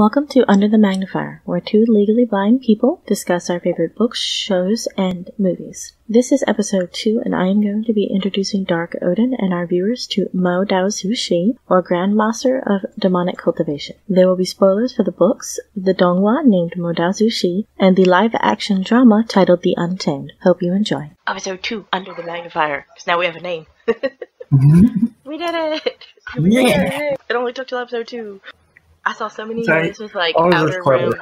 Welcome to Under the Magnifier, where two legally blind people discuss our favorite books, shows, and movies. This is episode 2, and I am going to be introducing Darkoden and our viewers to Mo Dao Zu Shi, or Grandmaster of Demonic Cultivation. There will be spoilers for the books, the Donghua named Mo Dao Zu Shi, and the live action drama titled The Untamed. Hope you enjoy. Episode 2, Under the Magnifier, because now we have a name. Mm-hmm. we did it! We did Yeah. it! It only took till episode 2. I saw so many Sorry. with like Outer. Rim.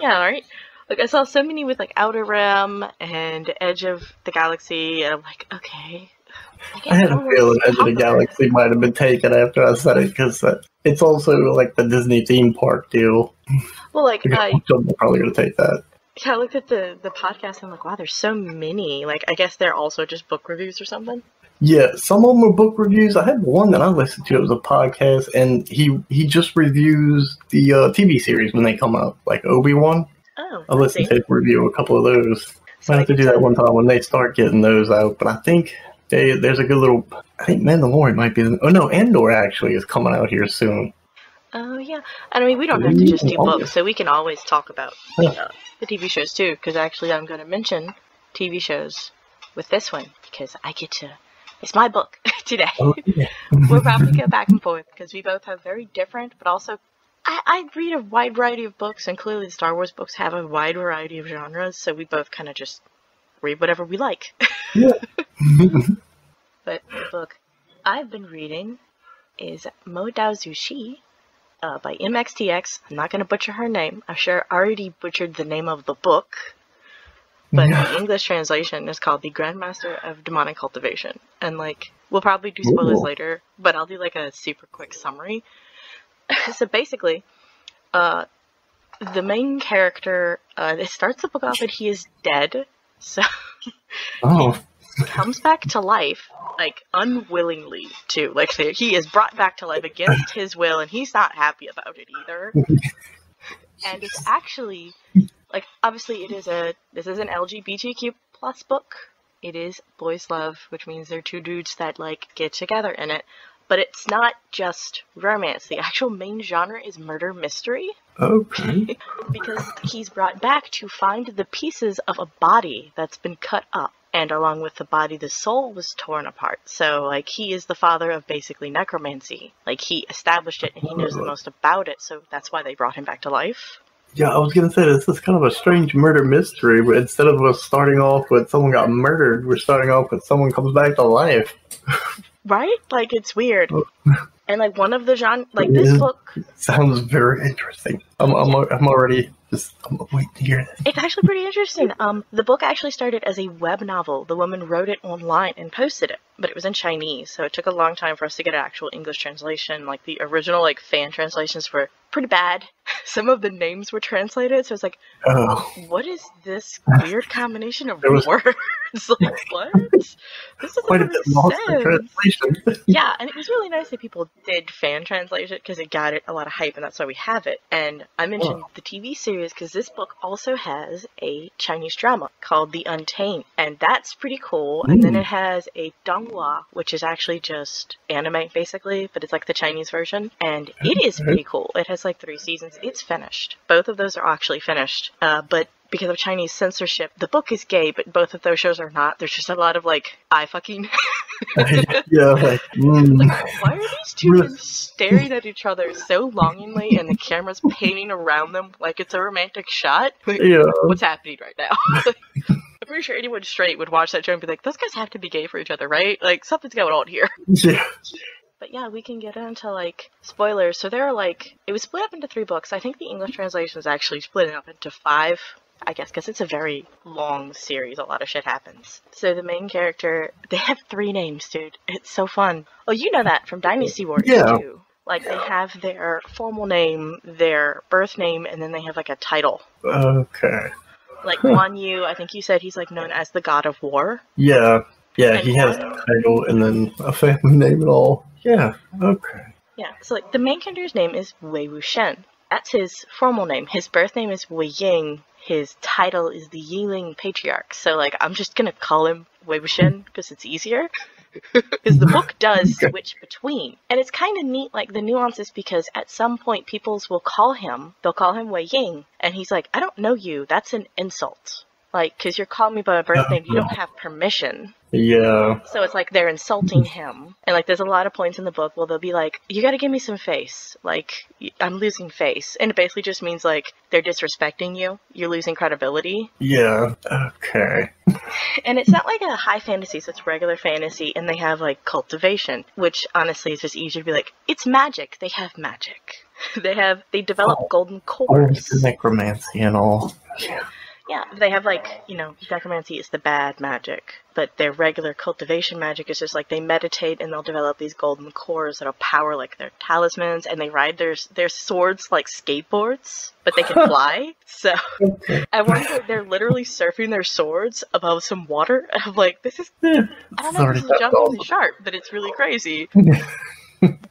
Yeah, right. Like I saw so many with like Outer Rim and Edge of the Galaxy, and I'm like, okay. guess I had a feeling Edge of the. Galaxy might have been taken after I said it because uh, it's also like the Disney theme park deal. Well, like I, I'm probably to take that. yeah, I looked at the the podcast and I'm like, wow, there's so many. Like I guess they're also just book reviews or something. Yeah, some of them are book reviews. I had one that I listened to. It was a podcast, and he he just reviews the uh, TV series when they come out, like Obi Wan. Oh, I listened see. to him review a couple of those. So I I have to do that one time when they start getting those out. But I think they, there's a good little. I think Mandalorian might be. Oh no, Andor actually is coming out here soon. Oh yeah, and I mean we don't have to just do books, so we can always talk about uh, the TV shows too. Because actually, I'm going to mention TV shows with this one because I get to. It's my book today. Oh, yeah. We'll probably go back and forth because we both have very different, but also I, I read a wide variety of books, and clearly the Star Wars books have a wide variety of genres. So we both kind of just read whatever we like. Yeah. But the book I've been reading is Mo Dao Zu Shi uh, by MXTX. I'm not going to butcher her name. I'm sure I already butchered the name of the book. But the English translation is called The Grandmaster of Demonic Cultivation. And, like, we'll probably do spoilers Ooh. later, but I'll do, like, a super quick summary. so basically, uh, the main character, uh, it starts the book off and he is dead. So oh, comes back to life, like unwillingly too. Like he is brought back to life against his will, and he's not happy about it either. and it's actually like obviously it is a this is an LGBTQ plus book. It is boys love, which means they're two dudes that like get together in it. But it's not just romance. The actual main genre is murder mystery okay. because he's brought back to find the pieces of a body that's been cut up. And along with the body, the soul was torn apart. So, like, he is the father of basically necromancy. Like, he established it and he knows the oh. most about it, so that's why they brought him back to life. Yeah, I was gonna say this is kind of a strange murder mystery. But instead of us starting off with someone got murdered, we're starting off with someone comes back to life. Right? Like, it's weird. Oh. And, like, one of the genre, like, this book, Sounds very interesting. I'm I'm, I'm already just I'm waiting to hear. It's actually pretty interesting. Um, the book actually started as a web novel. The woman wrote it online and posted it, but it was in Chinese, so it took a long time for us to get an actual English translation. Like the original, like fan translations were pretty bad. Some of the names were translated, so it's like, Oh, what is this weird combination of was- words? like what? This doesn't quite a bit lost in translation. Yeah, and it was really nice that people did fan translate it because it got it a lot of hype, and that's why we have it. And I mentioned Oh. the TV series because this book also has a Chinese drama called The Untamed, and that's pretty cool. And then it has a Donghua, which is actually just anime basically, but it's like the Chinese version, and it is pretty cool. It has like three seasons. It's finished. Both of those are actually finished, uh, but. Because of Chinese censorship, the book is gay, but both of those shows are not. There's just a lot of like eye fucking yeah, like, mm, like, why are these two men staring at each other so longingly and the camera's painting around them like it's a romantic shot? Like, yeah. What's happening right now? I'm pretty sure anyone straight would watch that show and be like, those guys have to be gay for each other, right? Like, something's going on here. Yeah. But yeah, we can get into like spoilers. So there are like, it was split up into three books. I think the English translation is actually split up into five. I guess because it's a very long series, a lot of shit happens. So the main character, they have three names, dude. It's so fun. Oh, you know that from Dynasty Warriors Yeah. too. Like they have their formal name, their birth name, and then they have like a title. Okay. Like Guan Yu, I think you said he's like known as the God of War. Yeah. Yeah, And he has a title and then a family name and all. Yeah. Okay. Yeah, so like the main character's name is Wei Wuxian. That's his formal name. His birth name is Wei Ying. His title is the Yiling Patriarch. So like I'm just gonna call him Wei Wuxian because it's easier. Because the book does switch between. And it's kind of neat, like the nuances, because at some point peoples will call him, they'll call him Wei Ying, and he's like, I don't know you, that's an insult. Like, because you're calling me by my birth uh-huh. name, you don't have permission. Yeah. So it's like they're insulting him. And like there's a lot of points in the book where they'll be like, you gotta give me some face. Like, I'm losing face. And it basically just means like they're disrespecting you. You're losing credibility. Yeah. Okay. And it's not like a high fantasy, so it's regular fantasy. And they have like cultivation, which honestly is just easier to be like, it's magic. They have magic. They have, they develop Oh. golden cores. necromancy and all. Yeah. Yeah, they have like, you know, necromancy is the bad magic, but their regular cultivation magic is just like they meditate and they'll develop these golden cores that'll power like their talismans and they ride their their swords like skateboards, but they can fly. So at one point they're literally surfing their swords above some water. I'm like, this is. I don't know if this is jumping the shark, but it's really crazy.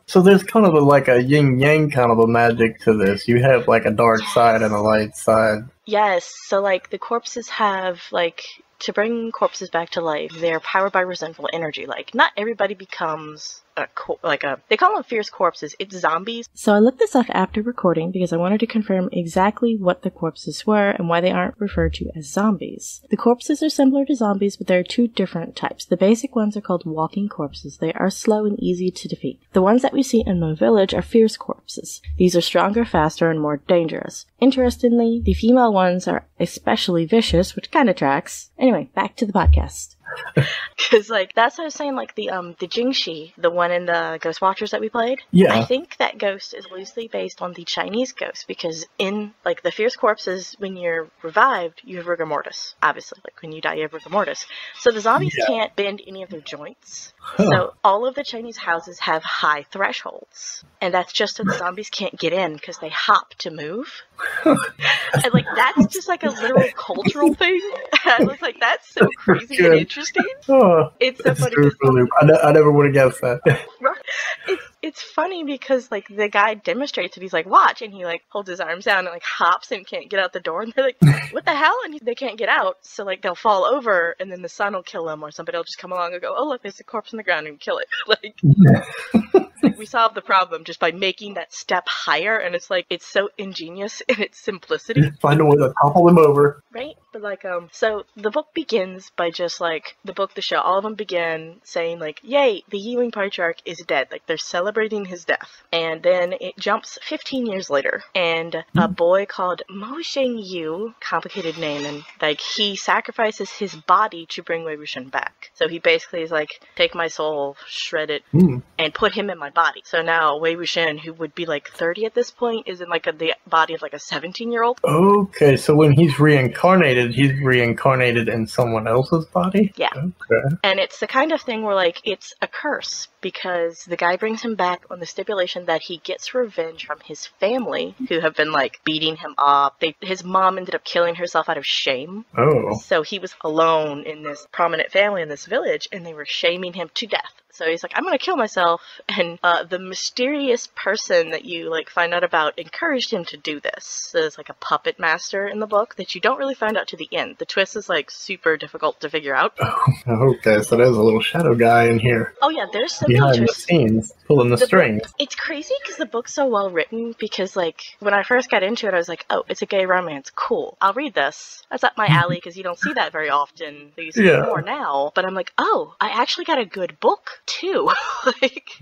So there's kind of a, like a yin yang kind of a magic to this. You have like a dark side and a light side. Yes, so like the corpses have like to bring corpses back to life. They're powered by resentful energy. Like not everybody becomes a like a they call them fierce corpses. It's zombies. So I looked this up after recording because I wanted to confirm exactly what the corpses were and why they aren't referred to as zombies. The corpses are similar to zombies, but there are two different types. The basic ones are called walking corpses. They are slow and easy to defeat. The ones that we see in Mo Village are fierce corpses. These are stronger, faster, and more dangerous. Interestingly, the female ones are especially vicious, which kind of tracks. Anyway, back to the podcast. Because like that's what I was saying. Like the um the Jiangshi, the one in the Ghost Watchers that we played. Yeah. I think that ghost is loosely based on the Chinese ghost because in like the fierce corpses, when you're revived, you have rigor mortis. Obviously, like when you die, you have rigor mortis. So the zombies Yeah. can't bend any of their joints. Huh. So all of the Chinese houses have high thresholds, and that's just so the zombies can't get in because they hop to move. and like that's just like a literal cultural thing. I was like, that's so crazy and Good. Interesting. Oh, It's so it's funny. true 'cause- for Luke. I, ne- I never would have guessed that. Right. It's it's funny because like the guy demonstrates it. He's like, watch, and he like holds his arms down and like hops and can't get out the door. And they're like, what the hell? And he, they can't get out. So like they'll fall over, and then the sun will kill them, or somebody will just come along and go, oh look, there's a corpse in the ground and kill it. like we solved the problem just by making that step higher. And it's like it's so ingenious in its simplicity. Find a way to topple them over. Right? But like um so the book begins by just like the book, the show, all of them begin saying like, Yay, the Yiling patriarch is dead. Like they're celebrating his death. And then it jumps fifteen years later and a boy called Mo Sheng Yu, complicated name, and like he sacrifices his body to bring Wei Wuxian back. So he basically is like, Take my soul, shred it, Hmm. and put him in my body. So now Wei Wuxian, who would be like thirty at this point, is in like a, the body of like a seventeen year old. Okay, so when he's reincarnated, he's reincarnated in someone else's body? Yeah. Okay. And it's the kind of thing where, like, it's a curse because the guy brings him back on the stipulation that he gets revenge from his family who have been, like, beating him up. They, his mom ended up killing herself out of shame. Oh. So he was alone in this prominent family in this village and they were shaming him to death. So he's like, I'm gonna kill myself. And uh, the mysterious person that you like find out about encouraged him to do this. There's like a puppet master in the book that you don't really find out to the end. The twist is like super difficult to figure out. Oh, okay, so there's a little shadow guy in here Oh yeah, there's some behind the scenes, pulling the The- strings. It's crazy because the book's so well written. Because like when I first got into it, I was like, "Oh, it's a gay romance. Cool. I'll read this." That's up my alley because you don't see that very often. You see Yeah. more now. But I'm like, "Oh, I actually got a good book too." like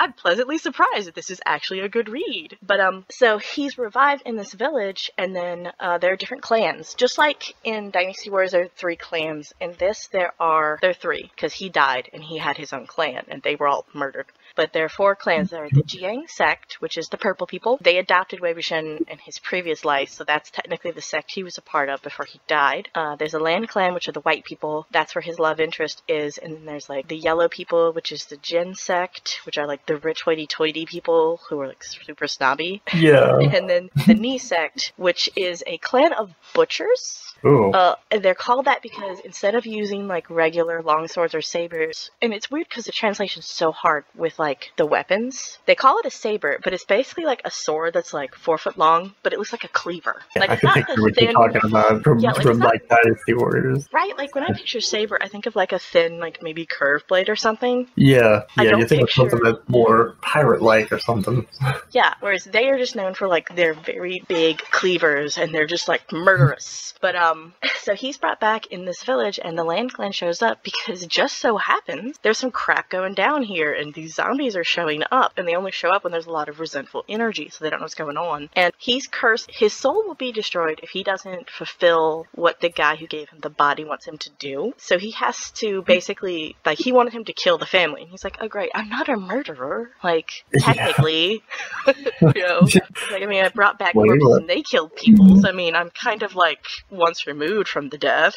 I'm pleasantly surprised that this is actually a good read. But um, so he's revived in this village, and then uh, there are different clans. Just like in Dynasty Wars, there are three clans. In this, there are there are three because he died and he had his own clan, and they were all murdered. But there are four clans. There are the Jiang sect, which is the purple people. They adopted Wei Wuxian in his previous life, so that's technically the sect he was a part of before he died. Uh, there's a Lan clan, which are the white people. That's where his love interest is. And then there's like the yellow people, which is the Jin sect, which are like the rich hoity-toity people who are like super snobby. Yeah. And then the Nie sect, which is a clan of butchers. Oh. Uh, and they're called that because instead of using like regular long swords or sabers, and it's weird because the translation's so hard with like like the weapons. They call it a saber, but it's basically like a sword that's like four foot long, but it looks like a cleaver. Yeah, like I it's not picture the what you're talking about from, Yeah, like, from not- like Dynasty Warriors. right? Like when I picture saber, I think of like a thin, like maybe curved blade or something. Yeah, yeah, you think of something picture- that's more pirate-like or something. Yeah, whereas they are just known for like their very big cleavers and they're just like murderous. But um so he's brought back in this village and the Lan Clan shows up because just so happens there's some crap going down here and these zombies are showing up and they only show up when there's a lot of resentful energy so they don't know what's going on. And he's cursed his soul will be destroyed if he doesn't fulfill what the guy who gave him the body wants him to do. So he has to basically like he wanted him to kill the family. And he's like, Oh great, I'm not a murderer. Like Yeah. technically you know, like I mean, I brought back Well, corpses and they killed people. So, I mean, I'm kind of like once removed from the death.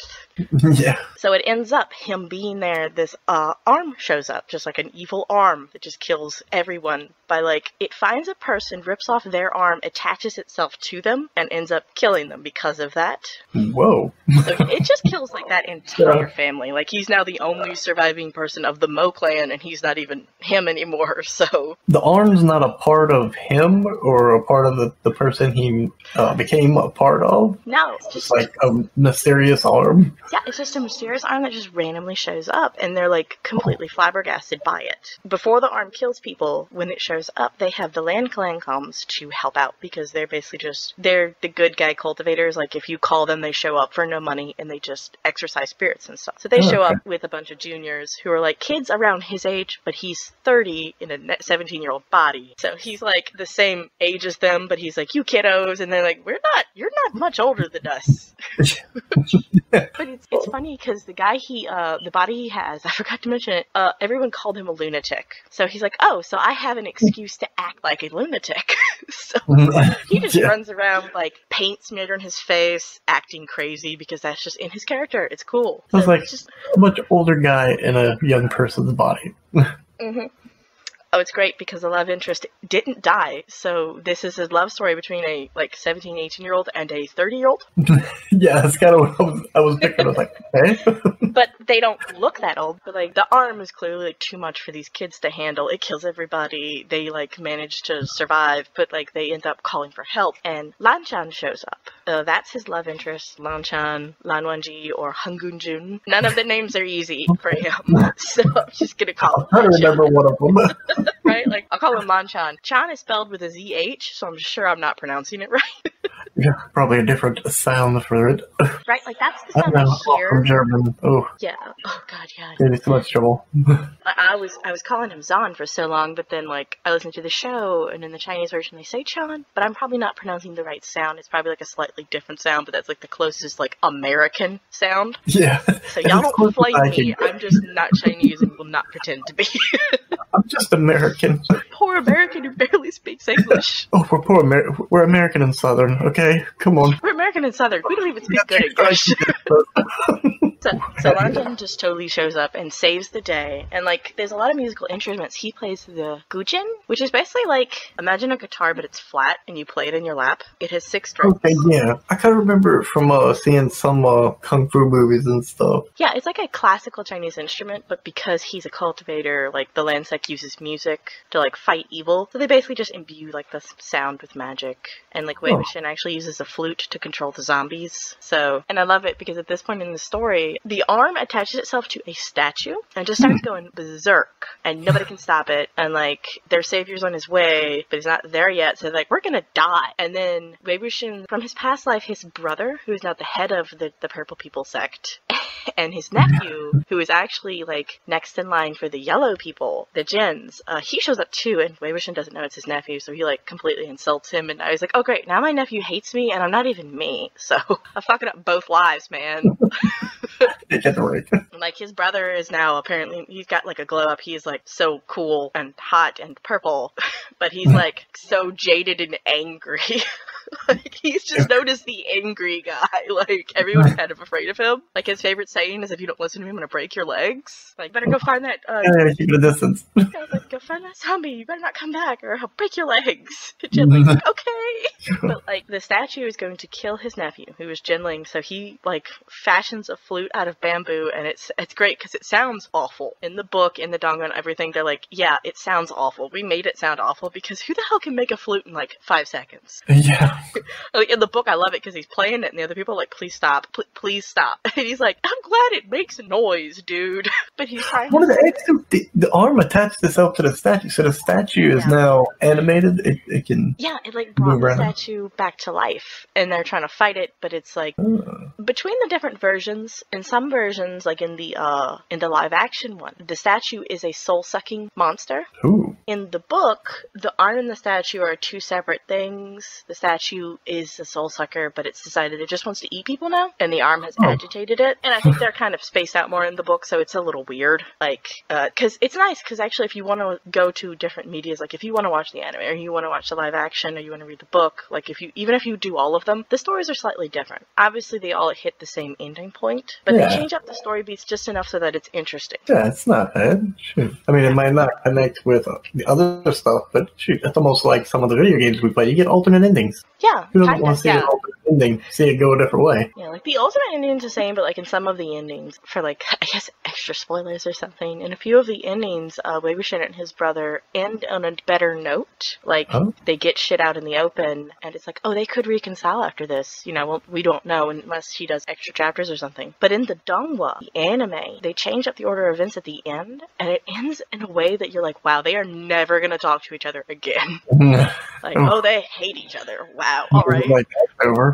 yeah, So it ends up him being there. This uh, arm shows up, just like an evil arm that just kills everyone by like it finds a person, rips off their arm, attaches itself to them, and ends up killing them because of that. whoa. So it just kills like that entire Yeah. family. Like he's now the only surviving person of the Mo clan, and he's not even him anymore. So The arm's not a part of him or a part of the, the person he uh, became a part of. No. it's just like a mysterious arm. Yeah, it's just a mysterious arm that just randomly shows up, and they're like completely flabbergasted by it. Before the arm kills people, when it shows up, they have the Lan Clan comes to help out because they're basically just they're the good guy cultivators. Like if you call them, they show up for no money and they just exercise spirits and stuff. So they Oh, show okay. up with a bunch of juniors who are like kids around his age, but he's 30 in a 17 year old body. So he's like the same age as them, but he's like you kiddos, and they're like we're not, you're not much older than us. But it's, it's funny because the guy he, uh, the body he has, I forgot to mention it, uh, everyone called him a lunatic. So he's like, oh, so I have an excuse to act like a lunatic. so he just Yeah. runs around like paint smeared on his face, acting crazy because that's just in his character. It's cool. So It's like- it's just, a much older guy in a young person's body. mhm. Oh, it's great because the love interest didn't die. So this is a love story between a like 17, 18 year old and a 30 year old. yeah, that's kind of what I was, I was thinking. I was like, but they don't look that old. But like the arm is clearly like too much for these kids to handle. It kills everybody. They like manage to survive, but like they end up calling for help. And Lanchan shows up. Uh, that's his love interest, Lan Chan, Lanchan, Lan Wangji, or Hangunjun. None of the names are easy for him, so I'm just gonna call him I don't remember one of them. right? Like I'll call him Lanchan. Chan is spelled with a zh, so I'm sure I'm not pronouncing it right. yeah, probably a different sound for it. right? Like that's the sound don't I know. From. German. Oh, Yeah. Oh god, yeah. gave me too much trouble. I, I was I was calling him Zan for so long, but then like I listened to the show, and in the Chinese version they say Chan, but I'm probably not pronouncing the right sound. It's probably like a slightly different sound, but that's like the closest like American sound. yeah. So y'all don't close as flame I me. I'm just not Chinese and will not pretend to be. I'm just American. Poor American who barely speaks English. Oh, we're poor Amer- We're American and Southern, okay? Come on. We're American and Southern. We don't even speak good English. So, so London just totally shows up and saves the day. And like, there's a lot of musical instruments. He plays the guqin, which is basically like imagine a guitar, but it's flat and you play it in your lap. It has six strings. Okay, yeah. I kind of remember it from uh, seeing some uh, kung fu movies and stuff. Yeah, it's like a classical Chinese instrument, but because he's a cultivator, like the Lan sect uses music to like fight evil. So they basically just imbue like the sound with magic. And like Wei Oh. Wuxian actually uses a flute to control the zombies. So, and I love it because at this point in the story, the arm attaches itself to a statue and just starts hmm. going berserk, and nobody can stop it. And like their savior's on his way, but he's not there yet. So they're like, we're gonna die. And then Wei Wuxian, from his past life, his brother, who's now the head of the, the Purple People sect, and his nephew, who is actually like next in line for the yellow people, the Jins, uh, he shows up too, and Wei Wuxian doesn't know it's his nephew, so he like completely insults him, and I was like, oh great, now my nephew hates me, and I'm not even me, so I'm fucking up both lives, man. They get the right. like his brother is now apparently he's got like a glow up. He's like so cool and hot and purple, but he's like so jaded and angry. like he's just known as the angry guy. Like everyone's kind of afraid of him. Like his favorite saying is, "If you don't listen to me, I'm gonna break your legs." Like better go find that. Uh, Yeah, keep it a distance. like, go find that zombie. You better not come back, or I'll break your legs. And Jen, like, okay. but like the statue is going to kill his nephew, who is Jinling. So he like fashions a flute out of bamboo, and it's it's great because it sounds awful in the book, in the Donghua, and everything. They're like, yeah, it sounds awful. We made it sound awful because who the hell can make a flute in like five seconds? Yeah. like in the book, I love it because he's playing it, and the other people are like, please stop, Pl- please stop. And he's like, I'm glad it makes noise, dude. but he's trying. One of the extra, the, the arm attached itself to the statue, so the statue is now animated. It, it can. Yeah, it like brought the statue back to life, and they're trying to fight it, but it's like Uh, between the different versions. In some versions, like in the uh in the live action one, the statue is a soul sucking monster. ooh. In the book, the arm and the statue are two separate things. The statue is a soul sucker, but it's decided it just wants to eat people now, and the arm has Oh. agitated it. And I think they're kind of spaced out more in the book, so it's a little weird. Like, because it's nice, because actually, if you want to go to different medias, like if you want to watch the anime, or you want to watch the live action, or you want to read the book, like if you even if you do all of them, the stories are slightly different. Obviously, they all hit the same ending point, but Yeah. they change up the story beats just enough so that it's interesting. Yeah, it's not bad. Shoot. I mean, it might not connect with uh, the other stuff, but shoot, it's almost like some of the video games we play. You get alternate endings. Yeah, kind of. Yeah. Ending? See it go a different way. Yeah, like the ultimate ending's the same, but like in some of the endings, for like I guess extra spoilers or something, in a few of the endings, uh, Wei Wuxian and his brother end on a better note. Like Oh. they get shit out in the open, and it's like, oh, they could reconcile after this. You know, well, we don't know unless she does extra chapters or something. But in the Donghua, the anime, they change up the order of events at the end, and it ends in a way that you're like, wow, they are never gonna talk to each other again. like, Oh. oh, they hate each other. Wow, all right, Like over.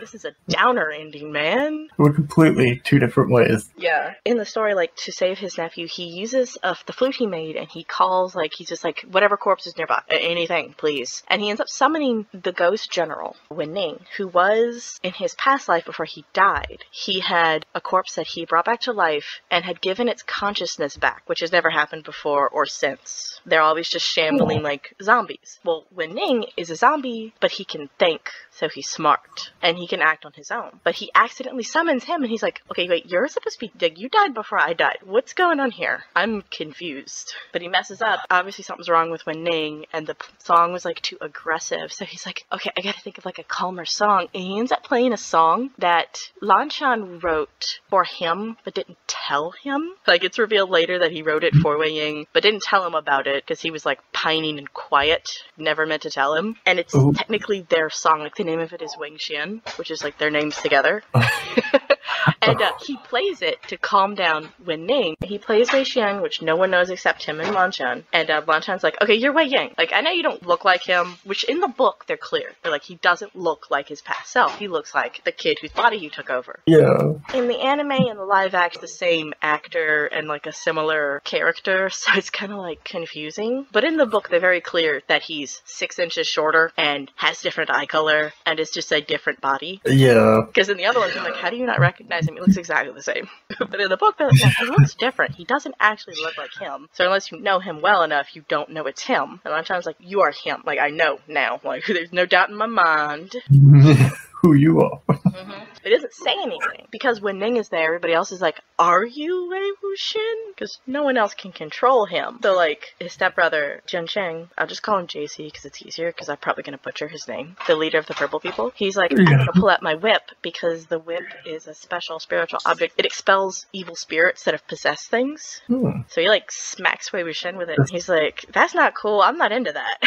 this is a downer ending, man. We're completely two different ways. Yeah. In the story, like to save his nephew, he uses uh, the flute he made, and he calls like he's just like whatever corpse is nearby, anything, please. And he ends up summoning the ghost general Wen Ning, who was in his past life before he died. He had a corpse that he brought back to life and had given its consciousness back, which has never happened before or since. They're always just shambling like zombies. Well, Wen Ning is a zombie, but he can think, so he's smart and he can act on his own. But he accidentally summons him, and he's like, "Okay, wait, you're supposed to be like you died before I died. What's going on here? I'm confused." But he messes up. Obviously, something's wrong with Wen Ning, and the p- song was like too aggressive. So he's like, "Okay, I gotta think of like a calmer song." And he ends up playing a song that Lan Shan wrote for him, but didn't tell him. Like it's revealed later that he wrote it for Wei Ying, but didn't tell him about it because he was like pining and quiet. Never meant to tell him. And it's Ooh. technically their song. Like the name of it is Wing Xian, which is like their names together. and uh, he plays it to calm down Wen Ning. He plays Wei Xian, which no one knows except him and Lan Shan. And uh, Lan Shan's like, okay, you're Wei Ying. Like, I know you don't look like him, which in the book, they're clear. They're like, he doesn't look like his past self. He looks like the kid whose body you took over. Yeah. In the anime and the live act, the same actor and like a similar character, so it's kind of like confusing. But in the book, they're very clear that he's six inches shorter and has different eye color and is just a different body. Yeah. Because in the other ones, I'm like, how do you not recognize him? He looks exactly the same. but in the book, like, he looks different. He doesn't actually look like him. So unless you know him well enough, you don't know it's him. And a lot of times, like, you are him. Like, I know now. Like, there's no doubt in my mind. Who you are. hmm It doesn't say anything because Wen Ning is there, everybody else is like, "Are you Wei Wuxian?" Because no one else can control him. So like his stepbrother Jiang Cheng, I'll just call him JC because it's easier. Because I'm probably gonna butcher his name. The leader of the Purple People. He's like, "I'm gonna pull out my whip because the whip is a special spiritual object. It expels evil spirits that have possessed things." Hmm. So he like smacks Wei Wuxian with it. He's like, "That's not cool. I'm not into that."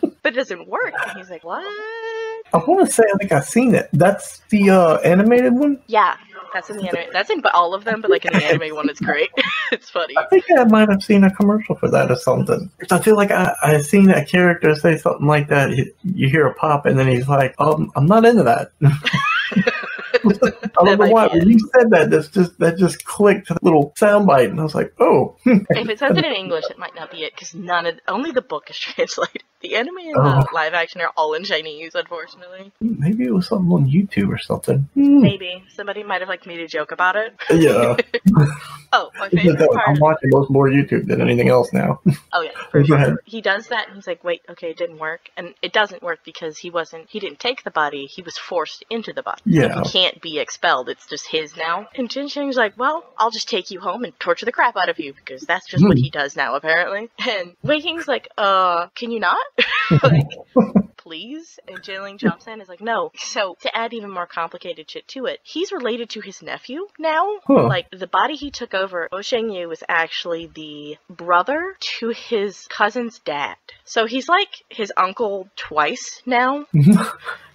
but it doesn't work. And he's like, "What?" I want to say I think I've seen it. That's the uh, animated one. Yeah, that's in the anime. That's in all of them, but like in the anime one, it's great. it's funny. I think I might have seen a commercial for that or something. I feel like I I seen a character say something like that. He- You hear a pop, and then he's like, "Um, I'm not into that." I don't know why. be it. When you said that, that's just that just clicked a little soundbite, and I was like, "Oh, If it says it in English, it might not be it because none of only the book is translated. The anime and the Oh. live action are all in Chinese, unfortunately. maybe it was something on YouTube or something." Hmm. Maybe somebody might have like made a joke about it. Yeah, Oh, my favorite part. I'm watching most more YouTube than anything else now. Oh yeah, for Go ahead. sure. He does that, and he's like, "Wait, okay, it didn't work," and it doesn't work because he wasn't. He didn't take the body. He was forced into the body. Yeah. He can't be expelled. It's just his now. And Jin Sheng's like, "Well, I'll just take you home and torture the crap out of you because that's just what Hmm. he does now, apparently." And Wei Ying's like, "Uh, can you not?" like, please? And Jinling jumps in and is like, no. So to add even more complicated shit to it, he's related to his nephew now. Huh. Like the body he took over, Oh Sheng Yu was actually the brother to his cousin's dad. So he's like his uncle twice now.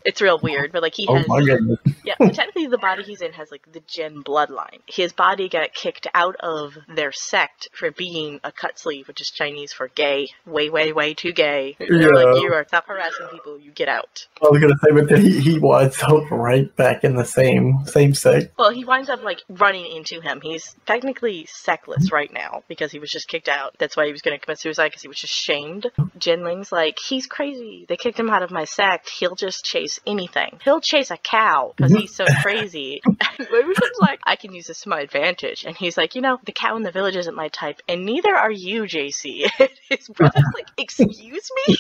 It's real weird, but like he oh has my goodness. yeah, so technically the body he's in has like the Jin bloodline. His body got kicked out of their sect for being a cut sleeve, which is Chinese for gay. Way, way, way too gay. They're like, you are stop harassing people, you get out. I was gonna say, but then he, he winds up right back in the same same sect. Well, he winds up like running into him. He's technically sectless right now because he was just kicked out. That's why he was going to commit suicide because he was just shamed. Jinling's like, he's crazy. They kicked him out of my sect. He'll just chase anything. He'll chase a cow because he's so crazy. And Wei like, I can use this to my advantage. And he's like, you know, the cow in the village isn't my type, and neither are you, JC. His brother's like, excuse me?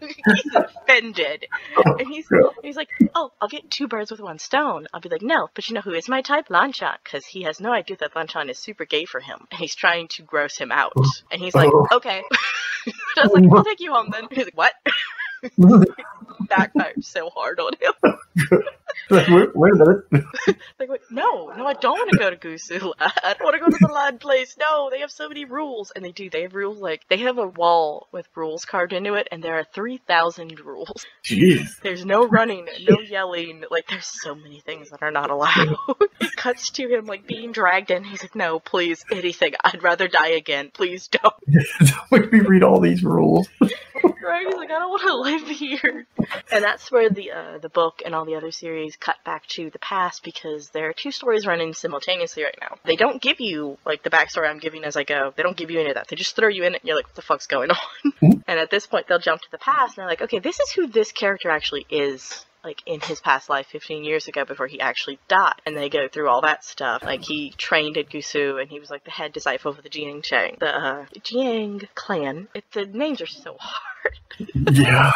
he's offended. And he's He's like, oh, I'll get two birds with one stone. I'll be like, no, but you know who is my type? Lanchan, because he has no idea that Lanchan is super gay for him, and he's trying to gross him out. And he's like, okay. I was like, I'll take you home then. He's like, what? Backfired so hard on him. wait, wait a minute. Like, wait, no, no, I don't want to go to Gusu. I don't want to go to the land place. No, they have so many rules, and they do. They have rules like they have a wall with rules carved into it, and there are three thousand rules. Jeez. There's no running, no yelling. Like, there's so many things that are not allowed. it cuts to him, like, being dragged in. He's like, no, please, anything. I'd rather die again. Please don't. Don't make me read all these rules. Right? He's like, I don't want to live here. And that's where the uh, the book and all the other series cut back to the past because there are two stories running simultaneously right now. They don't give you, like, the backstory I'm giving as I go. They don't give you any of that. They just throw you in it and you're like, what the fuck's going on? and at this point, they'll jump to the past and they're like, okay, this is who this character actually is. Like in his past life 15 years ago before he actually died. And they go through all that stuff. Like he trained at Gusu and he was like the head disciple of the Jiang Chang. The uh, Jiang clan. It, the names are so hard. Yeah.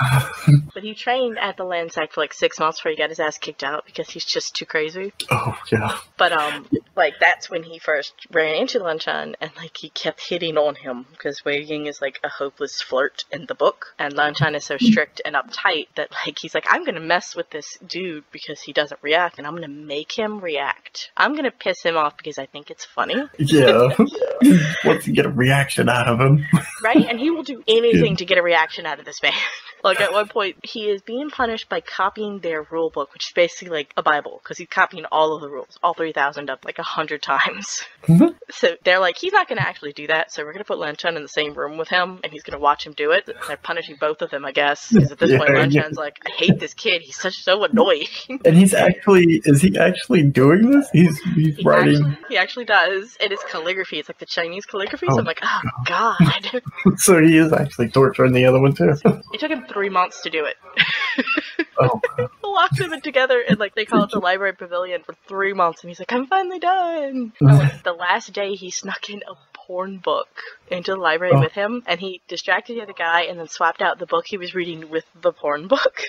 But he trained at the land sect for like six months before he got his ass kicked out because he's just too crazy. Oh yeah. But um, like that's when he first ran into Lanchan, and like he kept hitting on him because Wei Ying is like a hopeless flirt in the book, and Lanchan is so strict and uptight that like he's like, I'm gonna mess with this dude because he doesn't react, and I'm gonna make him react. I'm gonna piss him off because I think it's funny, Yeah. Once you get a reaction out of him. right? and he will do anything to get a reaction out of this man. Like at one point, he is being punished by copying their rule book, which is basically like a Bible, because he's copying all of the rules, all three thousand of them, like a hundred times. Mm-hmm. so they're like, he's not going to actually do that. So we're going to put Lanchan in the same room with him, and he's going to watch him do it. They're punishing both of them, I guess, because at this point, Yeah, like, I hate this kid. He's such so annoying. And he's actually is he actually doing this? He's he's He writing actually, he actually does. It is calligraphy. It's like the Chinese calligraphy. Oh, so I'm oh, like, oh god. so he is actually torturing the other one too. it took him three months to do it. oh locked them in together and like they call it the library pavilion for three months and he's like i'm finally done the last day he snuck in a porn book into the library Oh. with him and he distracted the other guy and then swapped out the book he was reading with the porn book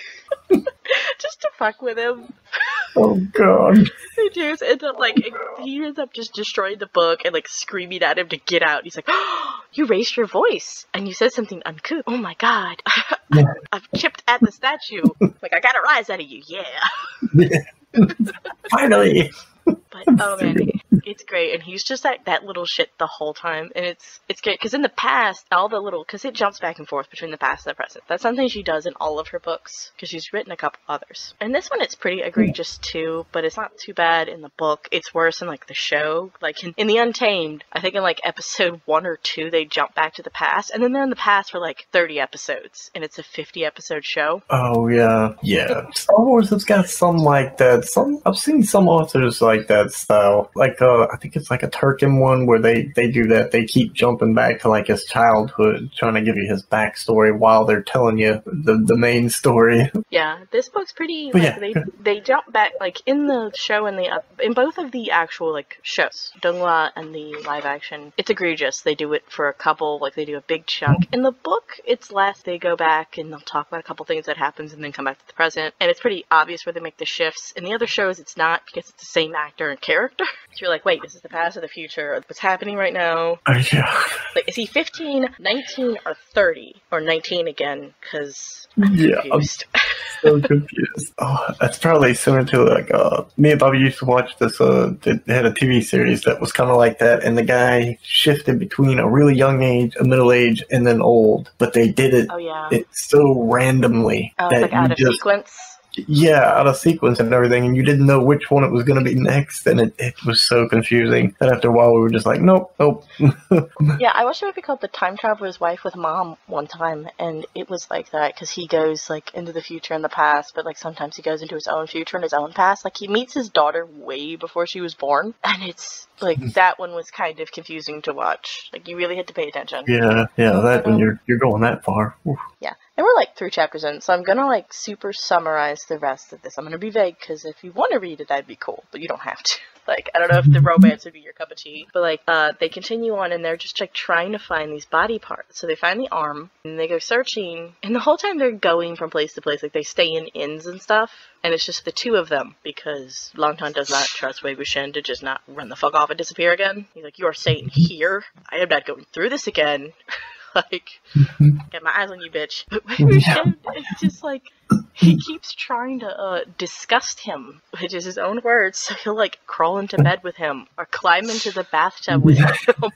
just to fuck with him oh god. he just ends up like he ends up just destroying the book and like screaming at him to get out. He's like oh, you raised your voice and you said something uncouth. Oh my god. Yeah. i've chipped at the statue. Like i got a rise out of you. Yeah. Finally. But oh man, it's great, and he's just like that little shit the whole time, and it's it's great because in the past, all the little because it jumps back and forth between the past and the present. That's something she does in all of her books because she's written a couple others. And this one, it's pretty egregious too, but it's not too bad in the book. It's worse in like the show, like in, in the Untamed. I think in like episode one or two, they jump back to the past, and then they're in the past for like thirty episodes, and it's a fifty episode show. Oh yeah. Yeah. Star Wars has got some like that. Some I've seen some authors like that style. Like uh I think it's like a Tarkin one where they they do that. They keep jumping back to like his childhood, trying to give you his backstory while they're telling you the the main story. Yeah, this book's pretty. Like, yeah. they they jump back like in the show and the in both of the actual like shows, Donghua and the live action. It's egregious. They do it for a couple, like they do a big chunk. In the book, it's less. They go back and they'll talk about a couple things that happens and then come back to the present, and it's pretty obvious where they make the shifts. In the other shows, it's not because it's the same actor and character. So you're like, wait, this is the past or the future? What's happening right now? Uh, yeah. Like, is he 15, 19, or 30? Or 19 again? Because Yeah, I'm confused. so confused. Oh, that's probably similar to like uh, me and Bobby used to watch this. Uh, they had a TV series that was kind of like that, and the guy shifted between a really young age, a middle age, and then old. But they did it oh, yeah. it so randomly Oh, that like out of just sequence. Yeah out of sequence and everything, and you didn't know which one it was going to be next, and it, it was so confusing. And after a while, we were just like, nope, nope. Yeah, I watched a movie called The Time Traveler's Wife with Mom one time, and it was like that because he goes like into the future and the past, but like sometimes he goes into his own future and his own past. Like he meets his daughter way before she was born, and it's like hmm. that one was kind of confusing to watch. Like you really had to pay attention. yeah, yeah. That when you're you're going that far. Oof. Yeah, and we're like three chapters in, so I'm gonna like super summarize the rest of this. I'm gonna be vague because if you want to read it, that'd be cool, but you don't have to. Like, I don't know if the romance would be your cup of tea, but like, uh, they continue on and they're just like trying to find these body parts. So they find the arm and they go searching, and the whole time they're going from place to place. Like they stay in inns and stuff, and it's just the two of them because Longton does not trust Wei Wuxian to just not run the fuck off and disappear again. He's like, "You are staying here. I am not going through this again." like, get my eyes on you, bitch. But Wuxian is just like he keeps trying to uh, disgust him, which is his own words. So he'll like crawl into bed with him or climb into the bathtub with him.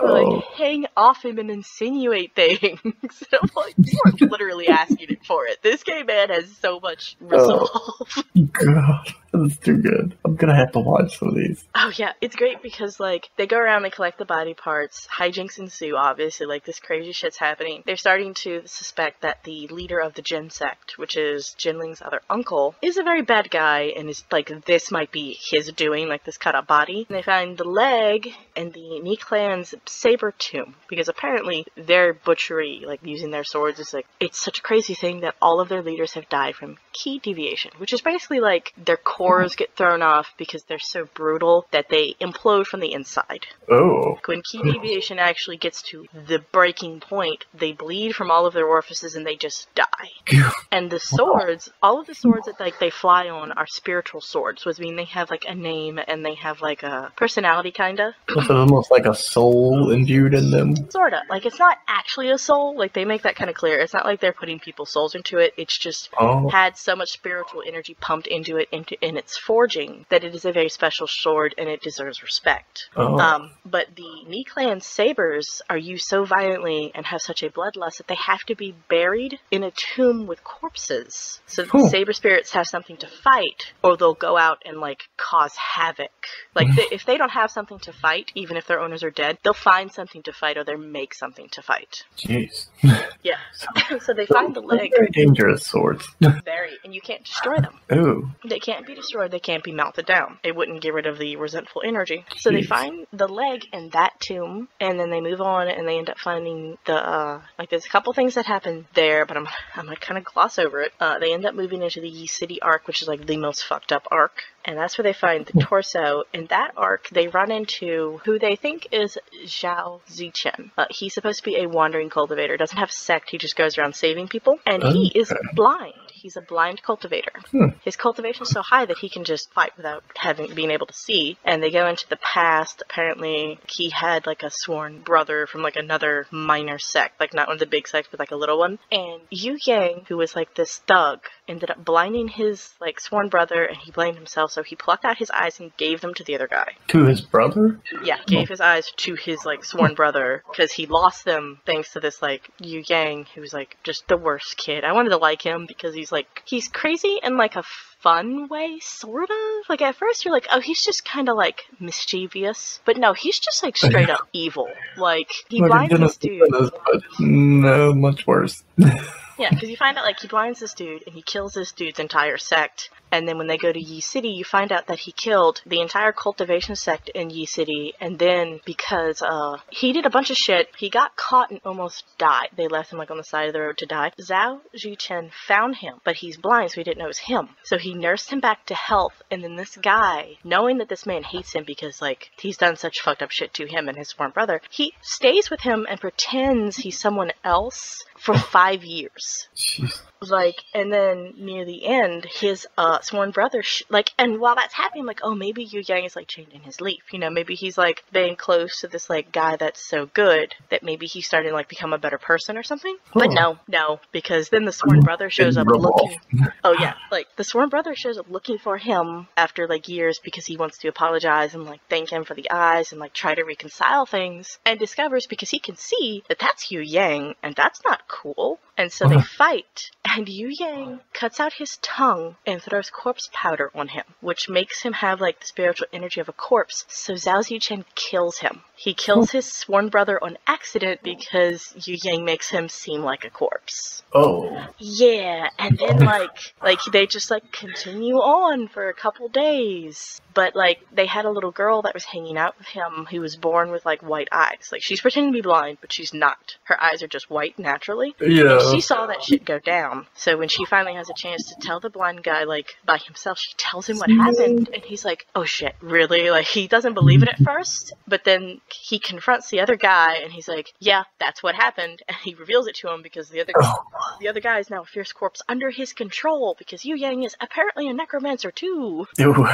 Or like Oh. hang off him and insinuate things. And I'm like, you are literally asking it for it. This gay man has so much resolve. God, that's too good. I'm gonna have to watch some of these. Oh yeah, it's great because like they go around, they collect the body parts, hijinks ensue. Obviously, like this crazy shit's happening. They're starting to suspect that the leader of the Jin sect, which is Jinling's other uncle, is a very bad guy, and is like this might be his doing, like this cut up body. And they find the leg and the Nie clan's saber tomb because apparently their butchery, like using their swords, is like it's such a crazy thing that all of their leaders have died from qi deviation, which is basically like their cores get thrown off because they're so brutal that they implode from the inside. Oh, When qi deviation actually gets to the breaking point, they bleed from all of their orifices and they just die. And the swords, all of the swords that like they fly on are spiritual swords, which mean they have like a name and they have like a personality kinda. so it's almost like a soul imbued in them. Sorta. Like it's not actually a soul, like they make that kinda clear. It's not like they're putting people's souls into it, it's just Oh, had so much spiritual energy pumped into it into in its forging that it is a very special sword and it deserves respect. oh. Um, but the Nie clan sabers are used so violently and have such a bloodlust that they have to be buried in a tomb with corpses, so the saber spirits have something to fight, or they'll go out and like cause havoc. Like they, if they don't have something to fight, even if their owners are dead, they'll find something to fight or they'll make something to fight. Jeez. Yeah. so they find the leg Very dangerous swords. very, and you can't destroy them. Ooh. They can't be destroyed. They can't be melted down. It wouldn't get rid of the resentful energy. So they find the leg in that tomb, and then they move on, and they end up finding the uh, like. There's a couple things that happen there, but I'm I'm gonna kind of gloss over it. Uh, they end up moving into the City arc, which is like the most fucked up arc, and that's where they find the torso. In that arc, they run into who they think is Zhao Zichen. Uh, he's supposed to be a wandering cultivator. Doesn't have sect. He just goes around saving people, and he is blind. He's a blind cultivator. Hmm. His cultivation is so high that he can just fight without having being able to see. And they go into the past. Apparently, he had like a sworn brother from like another minor sect, like not one of the big sects, but like a little one. And Yu Yang, who was like this thug, ended up blinding his like sworn brother, and he blamed himself. So he plucked out his eyes and gave them to the other guy. To his brother? Yeah, gave his eyes to his like sworn brother because he lost them thanks to this like Yu Yang, who was like just the worst kid. I wanted to like him because he's like he's crazy in like a fun way, sort of. Like at first you're like, oh, he's just kind of like mischievous, but no, he's just like straight up evil. Like he Like this dude. but no, much worse. Yeah, because you find out like he blinds this dude and he kills this dude's entire sect. And then when they go to Yi City, you find out that he killed the entire cultivation sect in Yi City. And then because uh he did a bunch of shit, he got caught and almost died. They left him like on the side of the road to die. Zhao Zichen found him, but he's blind, so he didn't know it was him. So he nursed him back to health. And then this guy, knowing that this man hates him because like he's done such fucked up shit to him and his sworn brother, he stays with him and pretends he's someone else for five years. Jeez. Like and then near the end his uh sworn brother sh- like and while that's happening like oh maybe yu yang is like changing his leaf you know maybe he's like being close to this like guy that's so good that maybe he's starting to like become a better person or something. But no no because then the sworn brother shows up looking oh yeah like the sworn brother shows up looking for him after like years because he wants to apologize and like thank him for the eyes and like try to reconcile things and discovers because he can see that that's yu yang and that's not cool. And so they Uh-huh. fight and yu yang cuts out his tongue and throws corpse powder on him which makes him have like the spiritual energy of a corpse so zhao Chen kills him he kills his sworn brother on accident because yu yang makes him seem like a corpse Oh. yeah, and then like like they just like continue on for a couple days. But like they had a little girl that was hanging out with him who was born with like white eyes. Like she's pretending to be blind, but she's not. Her eyes are just white naturally. Yeah. She saw that shit go down. So when she finally has a chance to tell the blind guy like by himself, she tells him what mm-hmm. happened and he's like, "Oh shit, really?" Like he doesn't believe it at mm-hmm. first, but then he confronts the other guy and he's like, "Yeah, that's what happened." And he reveals it to him because the other Oh. the other guy is now a fierce corpse under his control because Xue Yang is apparently a necromancer too. Ew.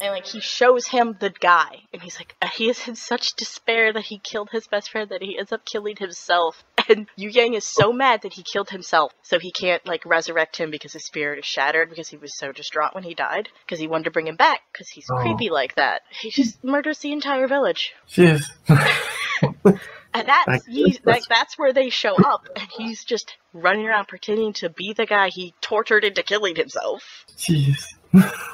And like he shows him the guy, and he's like, he is in such despair that he killed his best friend that he ends up killing himself. And Xue Yang is so mad that he killed himself, so he can't like resurrect him because his spirit is shattered because he was so distraught when he died. Because he wanted to bring him back because he's Oh. creepy like that. He just murders the entire village. Jeez. And that's he's, that's- like that's where they show up, and he's just running around pretending to be the guy he tortured into killing himself. Jeez.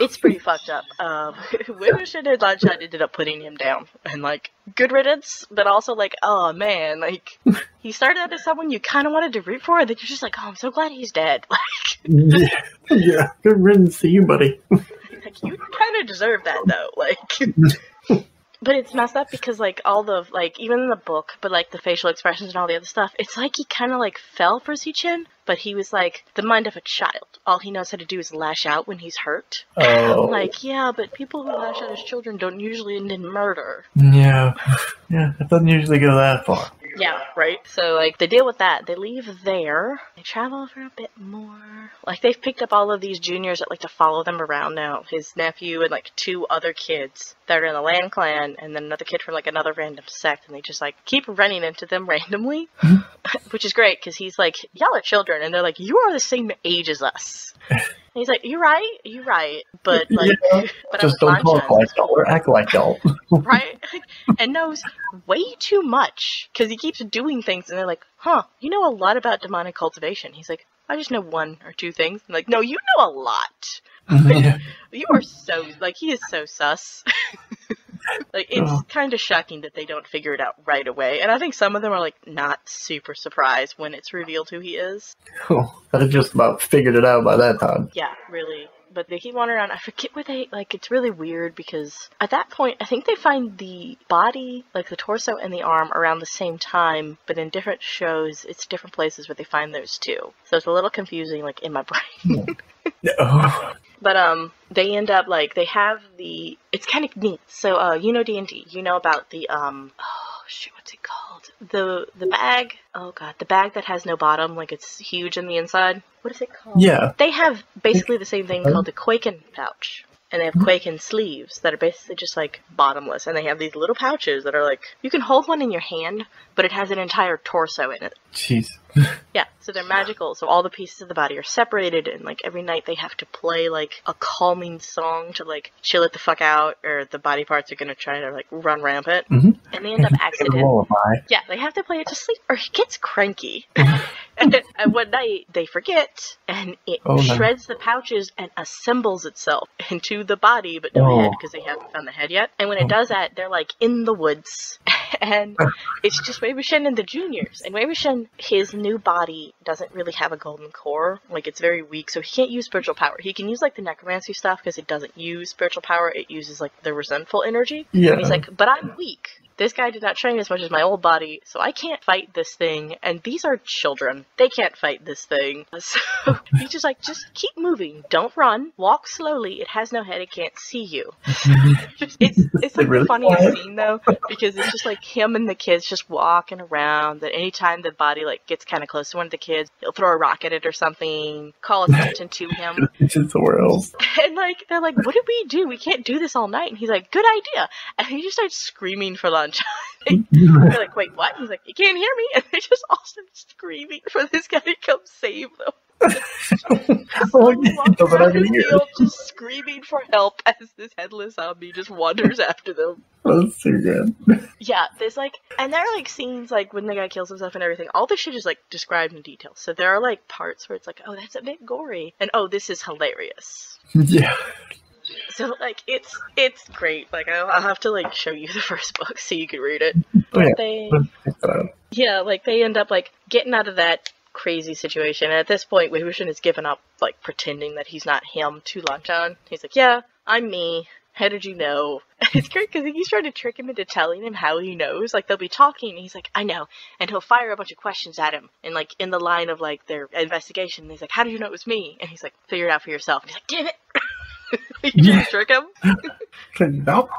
It's pretty fucked up. Um, Wei Wuxian and Lan Zhan ended up putting him down, and like good riddance, but also like, oh man, like he started out as someone you kind of wanted to root for, and then you're just like, oh, I'm so glad he's dead. Like, Yeah. Yeah. Good riddance to you, buddy. like you kind of deserve that though. Like. But it's messed up because like all the like even in the book, but like the facial expressions and all the other stuff, it's like he kind of like fell for Sichin, but he was like the mind of a child. All he knows how to do is lash out when he's hurt. Oh. Like yeah, but people who lash out as children don't usually end in murder. Yeah. Yeah. It doesn't usually go that far. Yeah, right. So like they deal with that. They leave there. They travel for a bit more. Like they've picked up all of these juniors that like to follow them around now. His nephew and like two other kids that are in the Lan Clan, and then another kid from like another random sect, and they just like keep running into them randomly, which is great because he's like, y'all are children, and they're like, you are the same age as us. He's like, you're right, you're right, but like, Yeah, but Just don't talk like y'all or act like y'all. right? and knows way too much because he keeps doing things, and they're like, "Huh, you know a lot about demonic cultivation." He's like, "I just know one or two things." I'm like, "No, you know a lot. yeah. You are so like he is so sus." Like it's Oh. kind of shocking that they don't figure it out right away, and I think some of them are like not super surprised when it's revealed who he is. Oh, I just about figured it out by that time. Yeah, really. But they keep wandering around. I forget where they like. It's really weird because at that point, I think they find the body, like the torso and the arm, around the same time. But in different shows, it's different places where they find those two. So it's a little confusing, like in my brain. Oh. But um, they end up like they have the. It's kind of neat. So uh, you know D and D. You know about the um. Oh shoot, what's it called? The the bag. Oh god, the bag that has no bottom, like it's huge in the inside. What is it called? Yeah. They have basically the same thing called the Qiankun pouch. And they have Qiankun sleeves that are basically just like bottomless. And they have these little pouches that are like, you can hold one in your hand, but it has an entire torso in it. Jeez. Yeah, so they're magical. So all the pieces of the body are separated, and like every night they have to play like a calming song to like chill it the fuck out, or the body parts are gonna try to like run rampant. mm-hmm. And they end up accidentally. Yeah, they have to play it to sleep, or he gets cranky. and, and one night they forget, and it Oh, no. shreds the pouches and assembles itself into the body, but no Oh. head because they haven't found the head yet. And when it does that, they're like in the woods, and it's just Wei Wuxian and the juniors. And Wei Wuxian, his new body doesn't really have a golden core, like it's very weak, so he can't use spiritual power. He can use like the necromancy stuff because it doesn't use spiritual power; it uses like the resentful energy. Yeah. And he's like, but I'm weak. This guy did not train as much as my old body, so I can't fight this thing. And these are children. They can't fight this thing. So he's just like, just keep moving. Don't run. Walk slowly. It has no head. It can't see you. it's it's like really the funniest quiet. scene though because it's just like him and the kids just walking around. That anytime the body like gets kind of close to one of the kids, he'll throw a rock at it or something, call attention to him. It's just somewhere else. And like they're like, "What did we do? We can't do this all night." And he's like, "Good idea." And he just starts screaming for Lan Zhan. they're like, "Wait, what?" He's like, "You can't hear me." And they just all start screaming for this guy to come save them. Oh, He walks doesn't around have the field just screaming for help as this headless zombie just wanders after them. That's too good. Yeah, there's like, and there are like scenes like when the guy kills himself and everything. All this shit is like described in detail. So there are like parts where it's like, oh, that's a bit gory, and oh, this is hilarious. Yeah. So like, it's it's great. Like I'll, I'll have to like show you the first book so you can read it. Oh, yeah. They, Check that out. yeah, like they end up like getting out of that crazy situation. And at this point, Wei Wuxian has given up like pretending that he's not him to Lan. He's like, yeah, I'm me. How did you know? It's great because he's trying to trick him into telling him how he knows. Like they'll be talking, and he's like, "I know," and he'll fire a bunch of questions at him, and like in the line of like their investigation, he's like, "How did you know it was me?" And he's like, "Figure it out for yourself." And he's like, "Damn it!" you Yeah. trick him. Nope.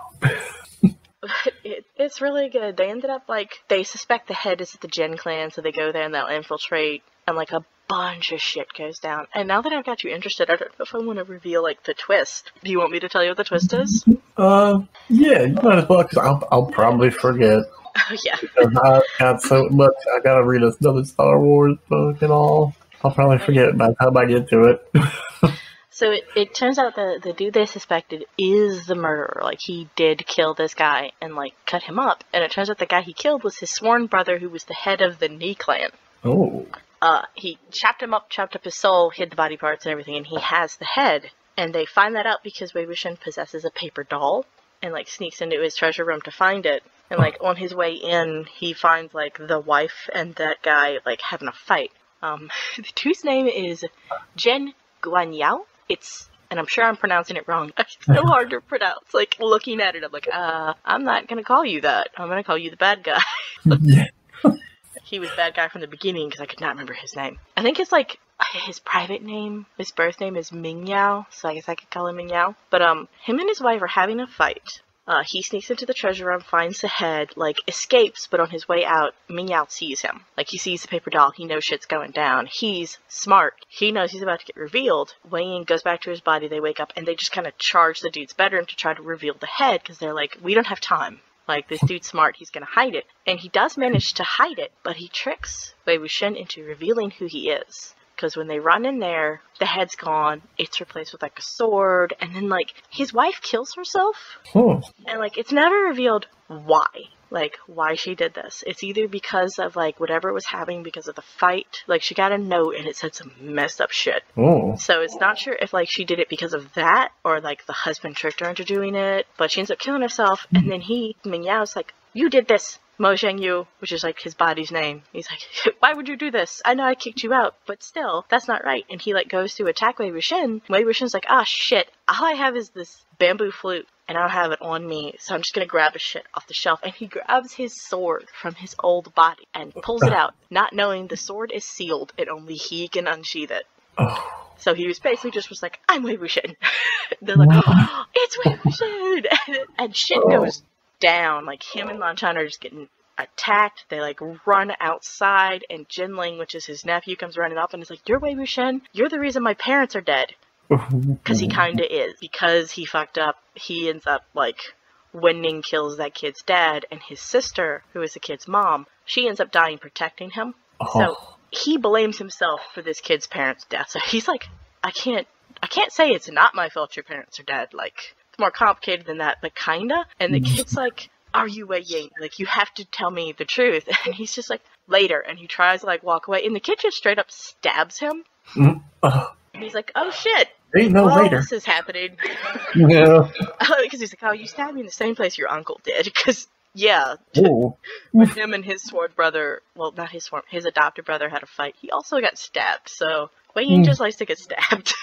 it, it's really good. They ended up like they suspect the head is at the Jin clan, so they go there and they'll infiltrate, and like a bunch of shit goes down. And now that I've got you interested, I don't know if I want to reveal like the twist. Do you want me to tell you what the twist is? Uh, yeah, you might as well, because I'll, I'll probably forget. Oh yeah, Because I've got so much, I gotta read another Star Wars book and all. I'll probably forget by the time I get to it. So it, it turns out the the dude they suspected is the murderer. Like he did kill this guy and like cut him up. And it turns out the guy he killed was his sworn brother, who was the head of the Nie clan. oh. Uh, he chopped him up, chopped up his soul, hid the body parts and everything, and he has the head. And they find that out because Wei Wuxian possesses a paper doll and like sneaks into his treasure room to find it. And like on his way in, he finds like the wife and that guy like having a fight. Um, the dude's name is Jin Guangyao. It's and I'm sure I'm pronouncing it wrong. It's so hard to pronounce. Like looking at it, I'm like, uh, I'm not gonna call you that. I'm gonna call you the bad guy. Yeah. he was bad guy from the beginning because I could not remember his name. I think it's like his private name, his birth name is Ming Yao, so I guess I could call him Ming Yao. But um, him and his wife are having a fight. Uh, he sneaks into the treasure room, finds the head, like escapes, but on his way out, Ming Yao sees him. Like he sees the paper doll, he knows shit's going down. He's smart. He knows he's about to get revealed. Wei Ying goes back to his body. They wake up and they just kind of charge the dude's bedroom to try to reveal the head because they're like, we don't have time. Like this dude's smart, he's gonna hide it. And he does manage to hide it, but he tricks Wei Wuxian into revealing who he is. Because when they run in there, the head's gone, it's replaced with like a sword, and then like his wife kills herself, Oh. and like it's never revealed why. Like why she did this. It's either because of like whatever was happening because of the fight. Like she got a note and it said some messed up shit. Oh. So it's not sure if like she did it because of that or like the husband tricked her into doing it, but she ends up killing herself and mm-hmm. then he, Ming Yao's like, You did this, Mo Xuanyu, which is like his body's name. He's like, Why would you do this? I know I kicked you out, but still, that's not right. And he like goes to attack Wei Wuxian. Wei Wuxian's like, ah shit, all I have is this bamboo flute and I don't have it on me, so I'm just gonna grab a shit off the shelf. And he grabs his sword from his old body and pulls it out, not knowing the sword is sealed and only he can unsheath it. Oh. So he was basically just was like, I'm Wei Wuxian. They're like, oh, it's Wei Wuxian! And, and shit goes down. Like him and Lan Zhan are just getting attacked. They like run outside, and Jinling, which is his nephew, comes running up and is like, You're Wei Wuxian. You're the reason my parents are dead. Because he kinda is. Because he fucked up, he ends up like Wen Ning kills that kid's dad, and his sister, who is the kid's mom, she ends up dying protecting him. So Oh. he blames himself for this kid's parents' death. So he's like, I can't, I can't say it's not my fault your parents are dead. Like more complicated than that, but kinda. And the kid's like, Are you Wei Ying? Like you have to tell me the truth. And he's just like, later. And he tries to like walk away, and the kid just straight up stabs him. Mm. Oh. And he's like, Oh shit! Ain't no all later. this is happening. Yeah. Because he's like, Oh, you stabbed me in the same place your uncle did. Because yeah, Oh. when him and his sword brother, well, not his sword, his adopted brother had a fight. He also got stabbed. So Wei Ying Hmm. just likes to get stabbed.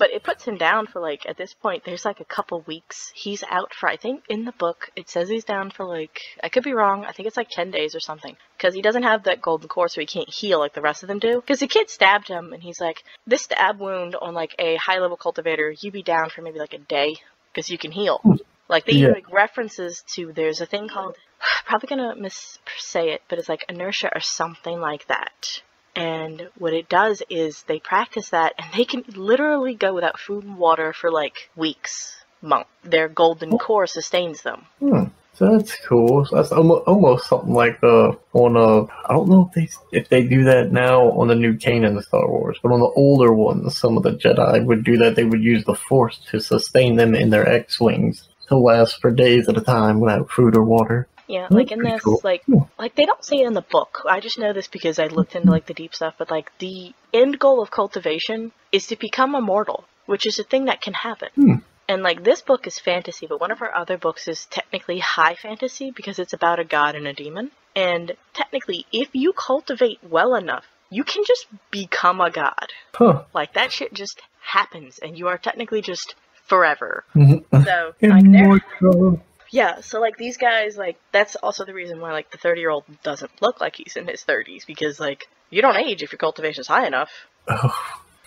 But it puts him down for like at this point. There's like a couple weeks. He's out for I think in the book it says he's down for like I could be wrong. I think it's like ten days or something because he doesn't have that golden core, so he can't heal like the rest of them do. Because the kid stabbed him, and he's like, this stab wound on like a high level cultivator, you be down for maybe like a day because you can heal. Like they Yeah. make references to there's a thing called probably gonna miss say it, but it's like inedia or something like that. And what it does is they practice that and they can literally go without food and water for like weeks, month. Their golden core sustains them. Hmm. So that's cool. So that's almost, almost something like uh on uh I don't know if they if they do that now on the new canon Star Wars, but on the older ones, some of the Jedi would do that. They would use the Force to sustain them in their X-wings to last for days at a time without food or water. Yeah, Oh, like in this, cool. like, like they don't say it in the book. I just know this because I looked into like the deep stuff. But like the end goal of cultivation is to become immortal, which is a thing that can happen. Hmm. And like this book is fantasy, but one of her other books is technically high fantasy because it's about a god and a demon. And technically, if you cultivate well enough, you can just become a god. Huh. Like that shit just happens, and you are technically just forever. Mhm. So like Immortal. Yeah, so like these guys, like that's also the reason why like the thirty year old doesn't look like he's in his thirties because like you don't age if your cultivation's high enough. Oh.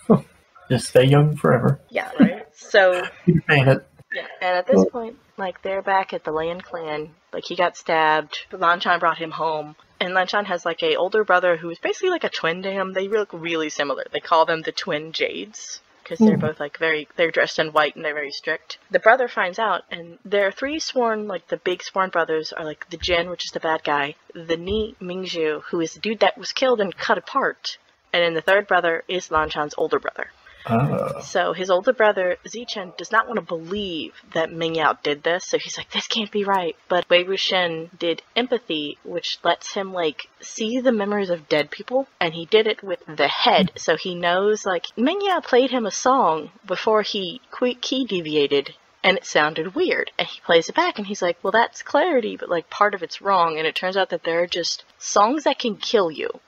Just stay young forever. Yeah, right. so Keep saying it. yeah, and at this point, like they're back at the Lan clan. Like he got stabbed. Lan Zhan brought him home, and Lan Zhan has like a older brother who is basically like a twin to him. They look really similar. They call them the twin Jades. Because they're Hmm. both like very, they're dressed in white and they're very strict. The brother finds out, and there are three sworn, like the big sworn brothers are like the Jin, which is the bad guy, the Nie Mingjue, who is the dude that was killed and cut apart, and then the third brother is Lan Zhan's older brother. Ah. So his older brother Zichen does not want to believe that Ming Yao did this, so he's like, "This can't be right." But Wei Wuxian did empathy, which lets him like see the memories of dead people, and he did it with the head, so he knows like Ming Yao played him a song before he qi deviated. And it sounded weird. And he plays it back and he's like, Well, that's clarity, but like part of it's wrong. And it turns out that there are just songs that can kill you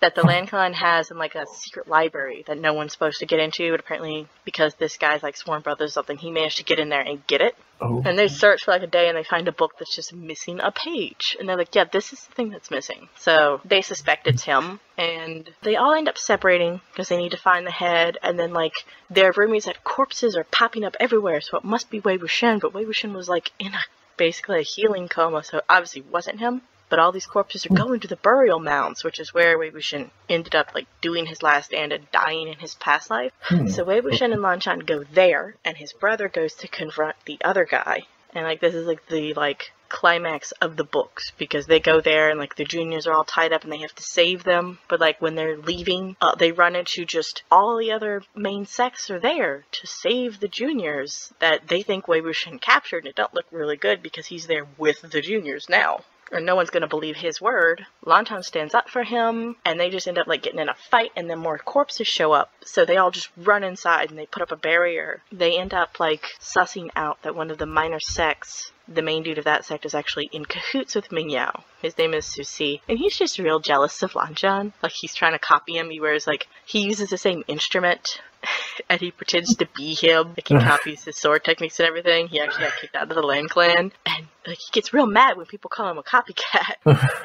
that the Lan clan has in like a secret library that no one's supposed to get into, but apparently because this guy's like Sworn brother or something, he managed to get in there and get it. oh. And they search for like a day and they find a book that's just missing a page. And they're like, yeah, this is the thing that's missing. So they suspect it's him. And they all end up separating because they need to find the head. And then like their rumors that corpses are popping up everywhere, so it must be Wei Wuxian. But Wei Wuxian was like in a basically a healing coma, so it obviously wasn't him. But all these corpses are going to the burial mounds, which is where Wei Wuxian ended up like doing his last stand and dying in his past life. Hmm. So Wei Wuxian and Lan Zhan go there, and his brother goes to confront the other guy. And like this is like the like climax of the books because they go there and like the juniors are all tied up and they have to save them. But like when they're leaving, uh, they run into just all the other main sects are there to save the juniors that they think Wei Wuxian captured. And it don't look really good because he's there with the juniors now and no one's gonna believe his word. Lan Zhan stands up for him, and they just end up like getting in a fight, and then more corpses show up. So they all just run inside and they put up a barrier. They end up like sussing out that one of the minor sects, the main dude of that sect, is actually in cahoots with Ming Yao. His name is Susi, and he's just real jealous of Lan Zhan. Like he's trying to copy him. He wears like he uses the same instrument. And he pretends to be him. Like he copies his sword techniques and everything. He actually got kicked out of the Lan Clan, and like he gets real mad when people call him a copycat.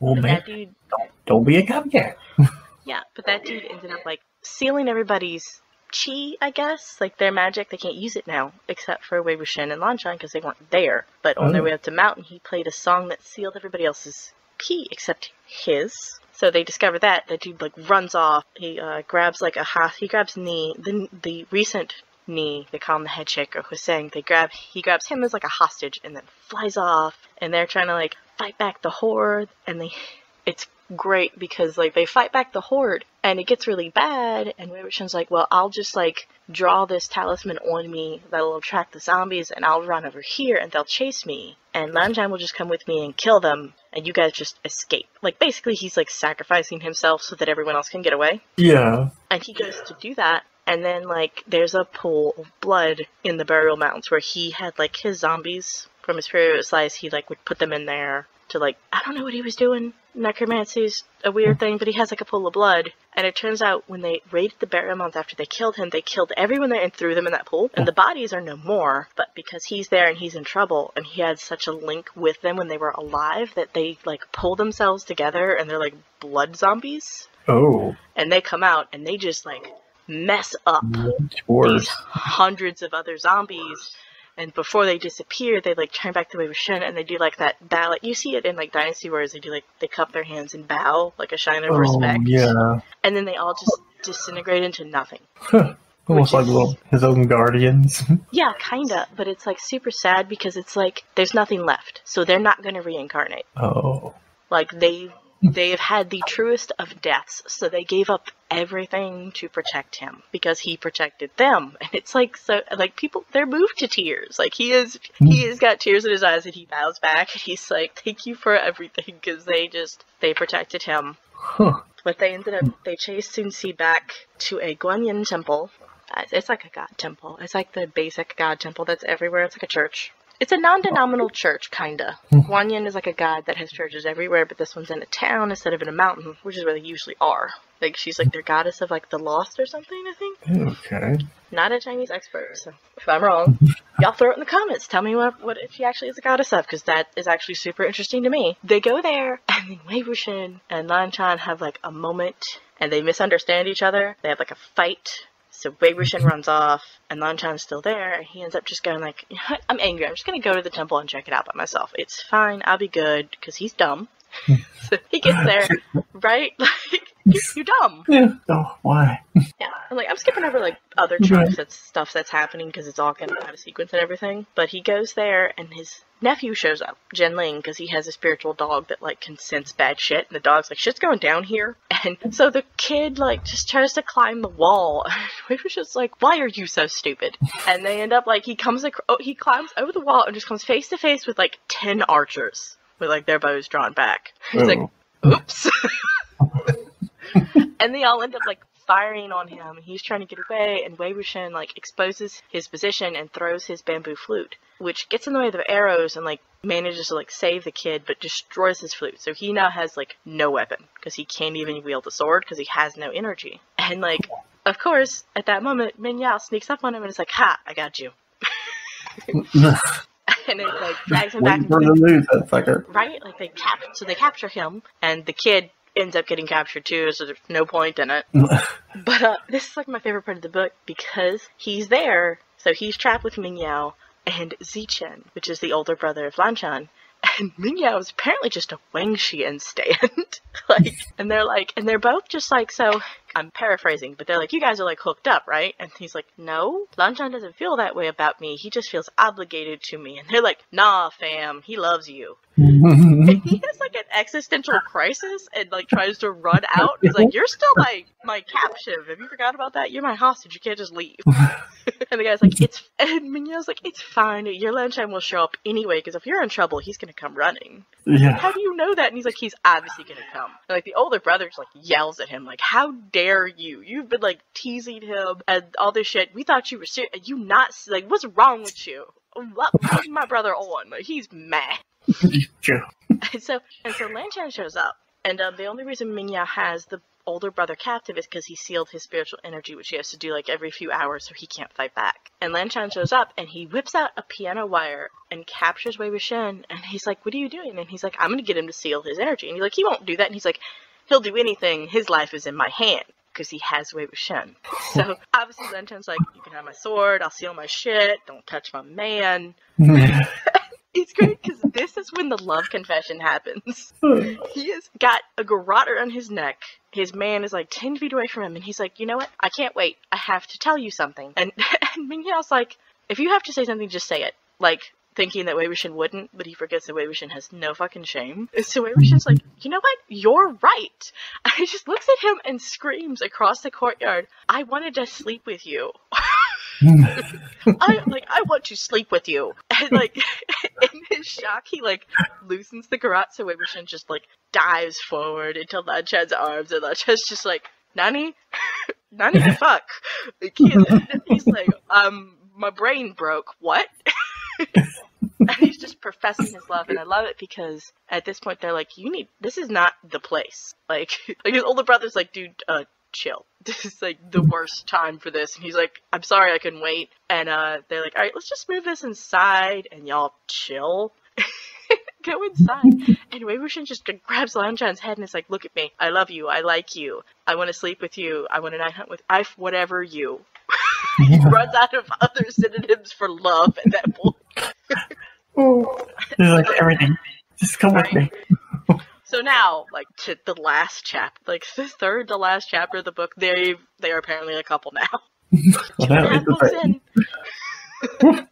Well, But man, that dude, don't be a copycat. yeah, but that dude ended up like sealing everybody's chi, I guess. Like their magic, they can't use it now, except for Wei Wuxian and Lan Zhan because they weren't there. But on their Oh. way up to mountain, he played a song that sealed everybody else's chi except his. So they discover that that dude like runs off. He uh, grabs like a ha- he grabs Nie the the recent Nie they call him the head shaker who's saying they grab he grabs him as like a hostage and then flies off and they're trying to like fight back the horde and they it's great because like they fight back the horde and it gets really bad and Wei Wuxian's like well I'll just like draw this talisman on me that'll attract the zombies and I'll run over here and they'll chase me and Lan Zhan will just come with me and kill them and you guys just escape. Like basically he's like sacrificing himself so that everyone else can get away. Yeah. and he goes to do that and then like there's a pool of blood in the burial mounds where he had like his zombies from his previous life he like would put them in there to like I don't know what he was doing. Necromancy's a weird thing, but he has like a pool of blood. And it turns out when they raided the burial mounds after they killed him, they killed everyone there and threw them in that pool. And the bodies are no more, but because he's there and he's in trouble and he had such a link with them when they were alive that they like pull themselves together and they're like blood zombies. Oh, And they come out and they just like mess up these hundreds of other zombies. And before they disappear, they like turn back the way of Shen and they do like that bow. Like you see it in like Dynasty Wars, they do like they cup their hands and bow like a sign of Oh, respect. yeah. And then they all just disintegrate into nothing. Almost like is- little, his own guardians. Yeah, kinda, but it's like super sad because it's like there's nothing left, so they're not gonna reincarnate. oh. Like they they have had the truest of deaths, so they gave up everything to protect him because he protected them. And it's like so like people they're moved to tears. Like he is he mm. has got tears in his eyes and he bows back and he's like thank you for everything because they just they protected him. Huh. But they ended up they chased Sun Si back to a Guanyin temple. It's like a god temple. It's like the basic god temple that's everywhere. It's like a church. It's a non-denominational church, kinda. Guanyin is like a god that has churches everywhere, but this one's in a town instead of in a mountain, which is where they usually are. Like she's like their goddess of like the lost or something. I think. Okay. Not a Chinese expert, so if I'm wrong, y'all throw it in the comments. Tell me what what if she actually is a goddess of, because that is actually super interesting to me. They go there, and then Wei Wuxian and Lan Zhan have like a moment, and they misunderstand each other. They have like a fight. So Wei Wuxian runs off, and Lan Zhan's still there. and He ends up just going like, "You know what? "I'm angry. I'm just gonna go to the temple and check it out by myself. It's fine. I'll be good," because he's dumb. so he gets there, right? Like you- you're dumb. Yeah. Oh, why? Yeah, I'm like I'm skipping over like other Okay. chunks that's stuff that's happening because it's all kind of out of sequence and everything. But he goes there and his nephew shows up, Jin Ling, because he has a spiritual dog that like can sense bad shit, and the dog's like shit's going down here. And so the kid like just tries to climb the wall. We was just like, why are you so stupid? And they end up like he comes ac- oh, he climbs over the wall and just comes face to face with like ten archers with like their bows drawn back. He's like, Oh. oops. and they all end up like firing on him. He's trying to get away, and Wei Wuxian like exposes his position and throws his bamboo flute, which gets in the way of the arrows and like manages to like save the kid, but destroys his flute. So he now has like no weapon because he can't even wield the sword because he has no energy. And like, of course, at that moment, Min Yao sneaks up on him and is like, "Ha! I got you." and it like drags him back for the him to lose that sucker. right? Like they cap, so they capture him, and the kid ends up getting captured too. So there's no point in it. But uh, this is like my favorite part of the book because he's there. So he's trapped with Ming Yao and Zichen, which is the older brother of Lan Zhan. And Ming Yao is apparently just a Wang Xian stand. like, and they're like, and they're both just like, so I'm paraphrasing, but they're like, you guys are like hooked up, right? And he's like, no, Lan doesn't feel that way about me. He just feels obligated to me. And they're like, nah, fam, he loves you. Mm-hmm. And he has like an existential crisis and like tries to run out. He's like, "You're still my my captive. Have you forgot about that? You're my hostage. You can't just leave." and the guy's like, "It's." And like, "It's fine. Your lunchtime will show up anyway. Because if you're in trouble, he's gonna come running." yeah. How do you know that? And he's like, "He's obviously gonna come." And, like the older brother just like yells at him, like, "How dare you? You've been like teasing him and all this shit. We thought you were serious. You not like what's wrong with you?" What, what's my brother on? Like he's mad. Sure. And so and so Lan Zhan shows up, and um, the only reason Mingya has the older brother captive is because he sealed his spiritual energy, which he has to do like every few hours, so he can't fight back. And Lan Zhan shows up, and he whips out a piano wire and captures Wei Wuxian, and he's like, "What are you doing?" And he's like, "I'm gonna get him to seal his energy." And he's like, "He won't do that." And he's like, "He'll do anything. His life is in my hand." Because he has Wei Wuxian. So obviously Lan Zhan's like, you can have my sword, I'll seal my shit, don't touch my man. It's great because this is when the love confession happens. Hmm. He has got a garrote on his neck. His man is like 10 feet away from him, and he's like, you know what? I can't wait. I have to tell you something. And, and Mingyao's like, if you have to say something, just say it. Like, thinking that Wei Wuxian wouldn't, but he forgets that Wei Wuxian has no fucking shame. So Wei Wuxian's like, you know what? You're right. And he just looks at him and screams across the courtyard, I wanted to sleep with you. I like I want to sleep with you. And like in his shock he like loosens the garrote so Wei Wuxian just like dives forward into Lan Zhan's arms and Lan Zhan's just like, Nani? Nani the fuck? He's like, um my brain broke. What? and he's just professing his love, and I love it because at this point they're like, "You need this is not the place." Like, like his older brother's like, "Dude, uh, chill. This is like the worst time for this." And he's like, "I'm sorry, I couldn't wait." And uh, they're like, "All right, let's just move this inside, and y'all chill." Go inside. And Wei Wuxian just grabs Lan Zhan's head and is like, Look at me. I love you. I like you. I want to sleep with you. I want to night hunt with I whatever you. he runs out of other synonyms for love at that point. Oh, He's like everything. Just come with me. So now, like to the last chapter, like the third to last chapter of the book, they they are apparently a couple now. Well,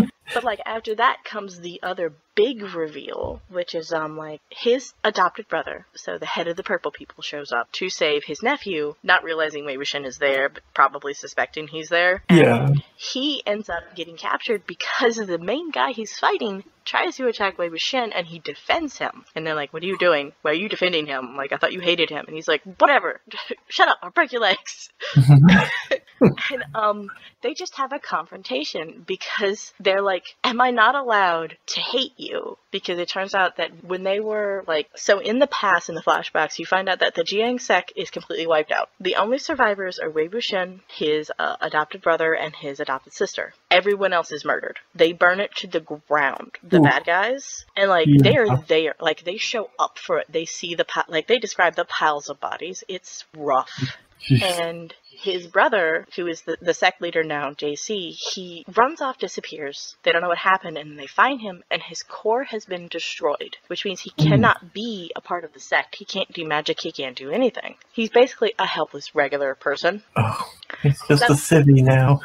that Half is books the in. but like after that comes the other big reveal, which is um like his adopted brother, so the head of the purple people shows up to save his nephew, not realizing Wei Wuxian is there, but probably suspecting he's there. And Yeah. he ends up getting captured because of the main guy he's fighting tries to attack Wei Wuxian and he defends him. And they're like, What are you doing? Why are you defending him? Like, I thought you hated him. And he's like, Whatever. Shut up. I'll break your legs. and um, they just have a confrontation because they're like, Am I not allowed to hate you? Because it turns out that when they were like, so in the past, in the flashbacks, you find out that the Jiang sect is completely wiped out. The only survivors are Wei Wuxian, his uh, adopted brother, and his adopted sister. Everyone else is murdered. They burn it to the ground. The Ooh. bad guys, and like Yeah. they're there, like they show up for it. They see the like they describe the piles of bodies. It's rough and his brother, who is the, the sect leader now, JC, he runs off, disappears. They don't know what happened, and they find him, and his core has been destroyed, which means he hmm. cannot be a part of the sect. He can't do magic, he can't do anything. He's basically a helpless, regular person. Oh, it's just a That's- city now.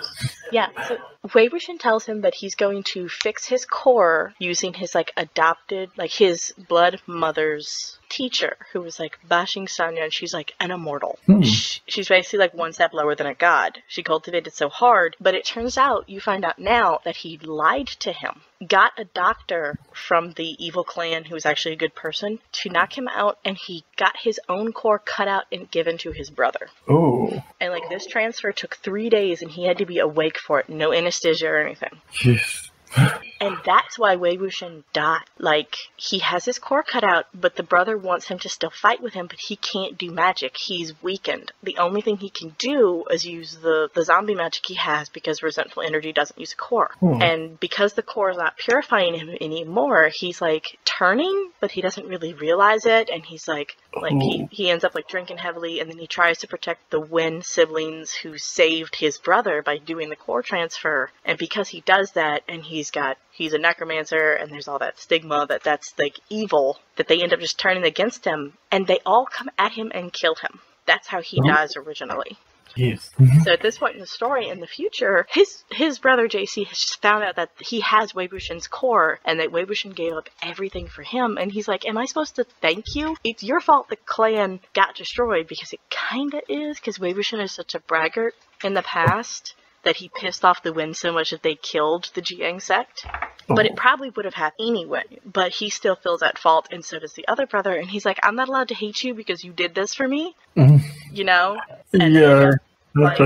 Yeah, so Wei tells him that he's going to fix his core using his, like, adopted, like, his blood mother's teacher, who was, like, bashing Sanya, and she's, like, an immortal. Hmm. Sh- She's basically, like, one step lower than a god. She cultivated so hard, but it turns out, you find out now, that he lied to him. Got a doctor from the evil clan, who was actually a good person, to knock him out, and he got his own core cut out and given to his brother. Oh, And like this transfer took three days, and he had to be awake for it, no anesthesia or anything. jeez. And that's why Wei Wuxian died. Like he has his core cut out, but the brother wants him to still fight with him, but he can't do magic. He's weakened. The only thing he can do is use the the zombie magic he has because resentful energy doesn't use a core. Hmm. And because the core is not purifying him anymore, he's like turning, but he doesn't really realize it, and he's like like he, Oh. he ends up like drinking heavily and then he tries to protect the Wen siblings who saved his brother by doing the core transfer and because he does that and he's got he's a necromancer and there's all that stigma that that's like evil that they end up just turning against him and they all come at him and kill him that's how he Oh. dies originally Jeez. Mm-hmm. so at this point in the story, in the future, his his brother JC has just found out that he has Wei Wuxian's core, and that Wei Wuxian gave up everything for him. And he's like, "Am I supposed to thank you? It's your fault the clan got destroyed because it kinda is, because Wei Wuxian is such a braggart in the past." That he pissed off the Wen so much that they killed the Jiang sect. But it probably would have happened anyway. But he still feels at fault, and so does the other brother. And he's like, I'm not allowed to hate you because you did this for me. Mhm. You know? And yeah. like-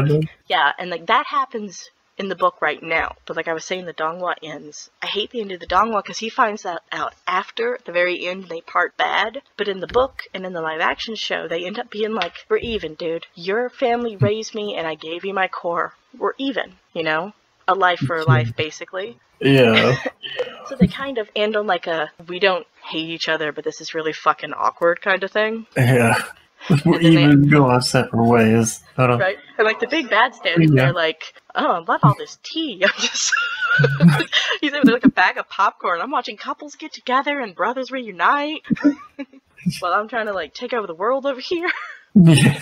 Yeah, and like that happens in the book right now. But like I was saying, the Donghua ends. I hate the end of the Donghua because he finds that out after at the very end they part bad. But in the book and in the live action show, they end up being like, "We're even, dude. Your family raised me, and I gave you my core. We're even." You know, a life for a life, basically. yeah. So they kind of end on like a we don't hate each other, but this is really fucking awkward kind of thing. Yeah. We're then they- even go our separate ways. Right? And like the big bad standing Yeah. there, like, oh, I love all this tea. I'm just. He's over like a bag of popcorn. I'm watching couples get together and brothers reunite. While I'm trying to like take over the world over here. Yeah.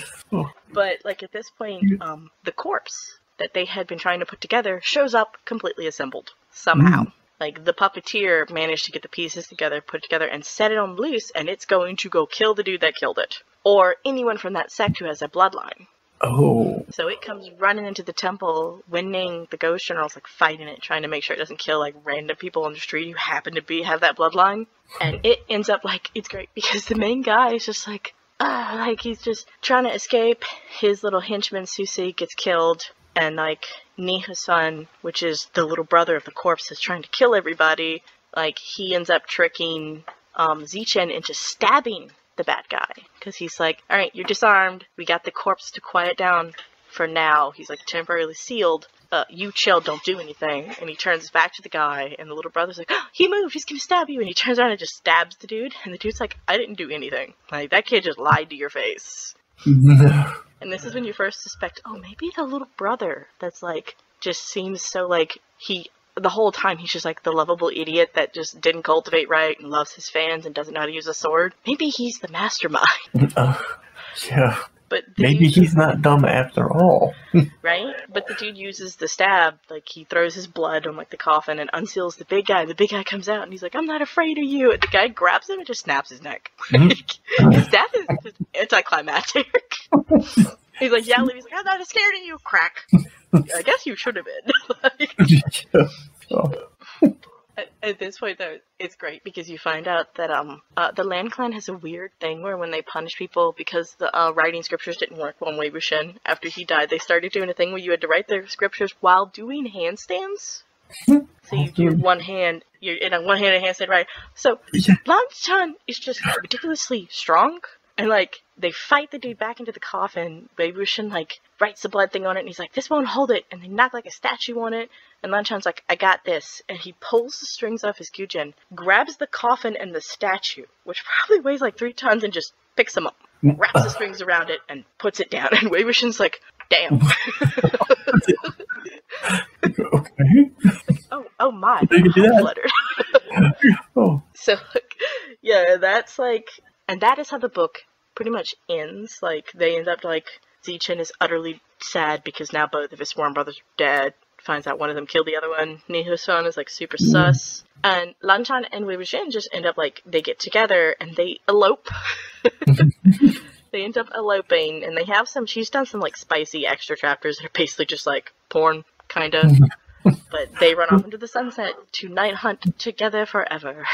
But like at this point, um, the corpse that they had been trying to put together shows up completely assembled somehow. Like the puppeteer managed to get the pieces together, put it together, and set it on loose, and it's going to go kill the dude that killed it, or anyone from that sect who has a bloodline. Oh. So it comes running into the temple, Wen Ning the ghost generals, like fighting it, trying to make sure it doesn't kill like random people on the street who happen to be have that bloodline. And it ends up like it's great because the main guy is just like ah, like he's just trying to escape. His little henchman Susi gets killed, and like Nie Huaisang, which is the little brother of the corpse, is trying to kill everybody. like he ends up tricking um, Zichen into stabbing the bad guy because he's like, "All right, you're disarmed. We got the corpse to quiet down for now. He's like temporarily sealed. Uh, you chill, don't do anything." And he turns back to the guy, and the little brother's like, oh, "He moved. He's gonna stab you." And he turns around and just stabs the dude, and the dude's like, "I didn't do anything. Like that kid just lied to your face." And this is when you first suspect, oh, maybe the little brother that's like just seems so like he the whole time he's just like the lovable idiot that just didn't cultivate right and loves his fans and doesn't know how to use a sword. Maybe he's the mastermind. Uh, yeah. But Maybe dude, he's not dumb after all. right. But the dude uses the stab, like he throws his blood on like the coffin and unseals the big guy. The big guy comes out and he's like, "I'm not afraid of you." And the guy grabs him and just snaps his neck. his death is just anticlimactic. he's like yelling. He's like, "I'm not scared of you, crack." I guess you should have been. Like, At, at this point, though, it's great because you find out that um uh, the Lan Clan has a weird thing where when they punish people because the uh, writing scriptures didn't work on Wei Wuxian after he died, they started doing a thing where you had to write their scriptures while doing handstands. so you do one hand, you're in a one handed handstand, right? So Yeah. Lan Zhan is just ridiculously strong, and like they fight the dude back into the coffin. Wei Wuxian like writes the blood thing on it, and he's like, "This won't hold it," and they knock like a statue on it. And Lan Zhan's like, I got this. And he pulls the strings off his guqin, grabs the coffin and the statue, which probably weighs like three tons, and just picks them up, wraps the strings around it, and puts it down. And Wei Wuxian's like, damn. okay. oh, oh my. You can do that. Oh, So, like, yeah, that's like, and that is how the book pretty much ends. Like, they end up like, Zichen is utterly sad because now both of his sworn brothers are dead. Finds out one of them killed the other one. Nie Huaisang is like super mm. sus. And Lan Zhan and Wei Wuxian just end up like, they get together and they elope. they end up eloping and they have some, she's done some like spicy extra chapters that are basically just like porn, kinda. but they run off into the sunset to night hunt together forever.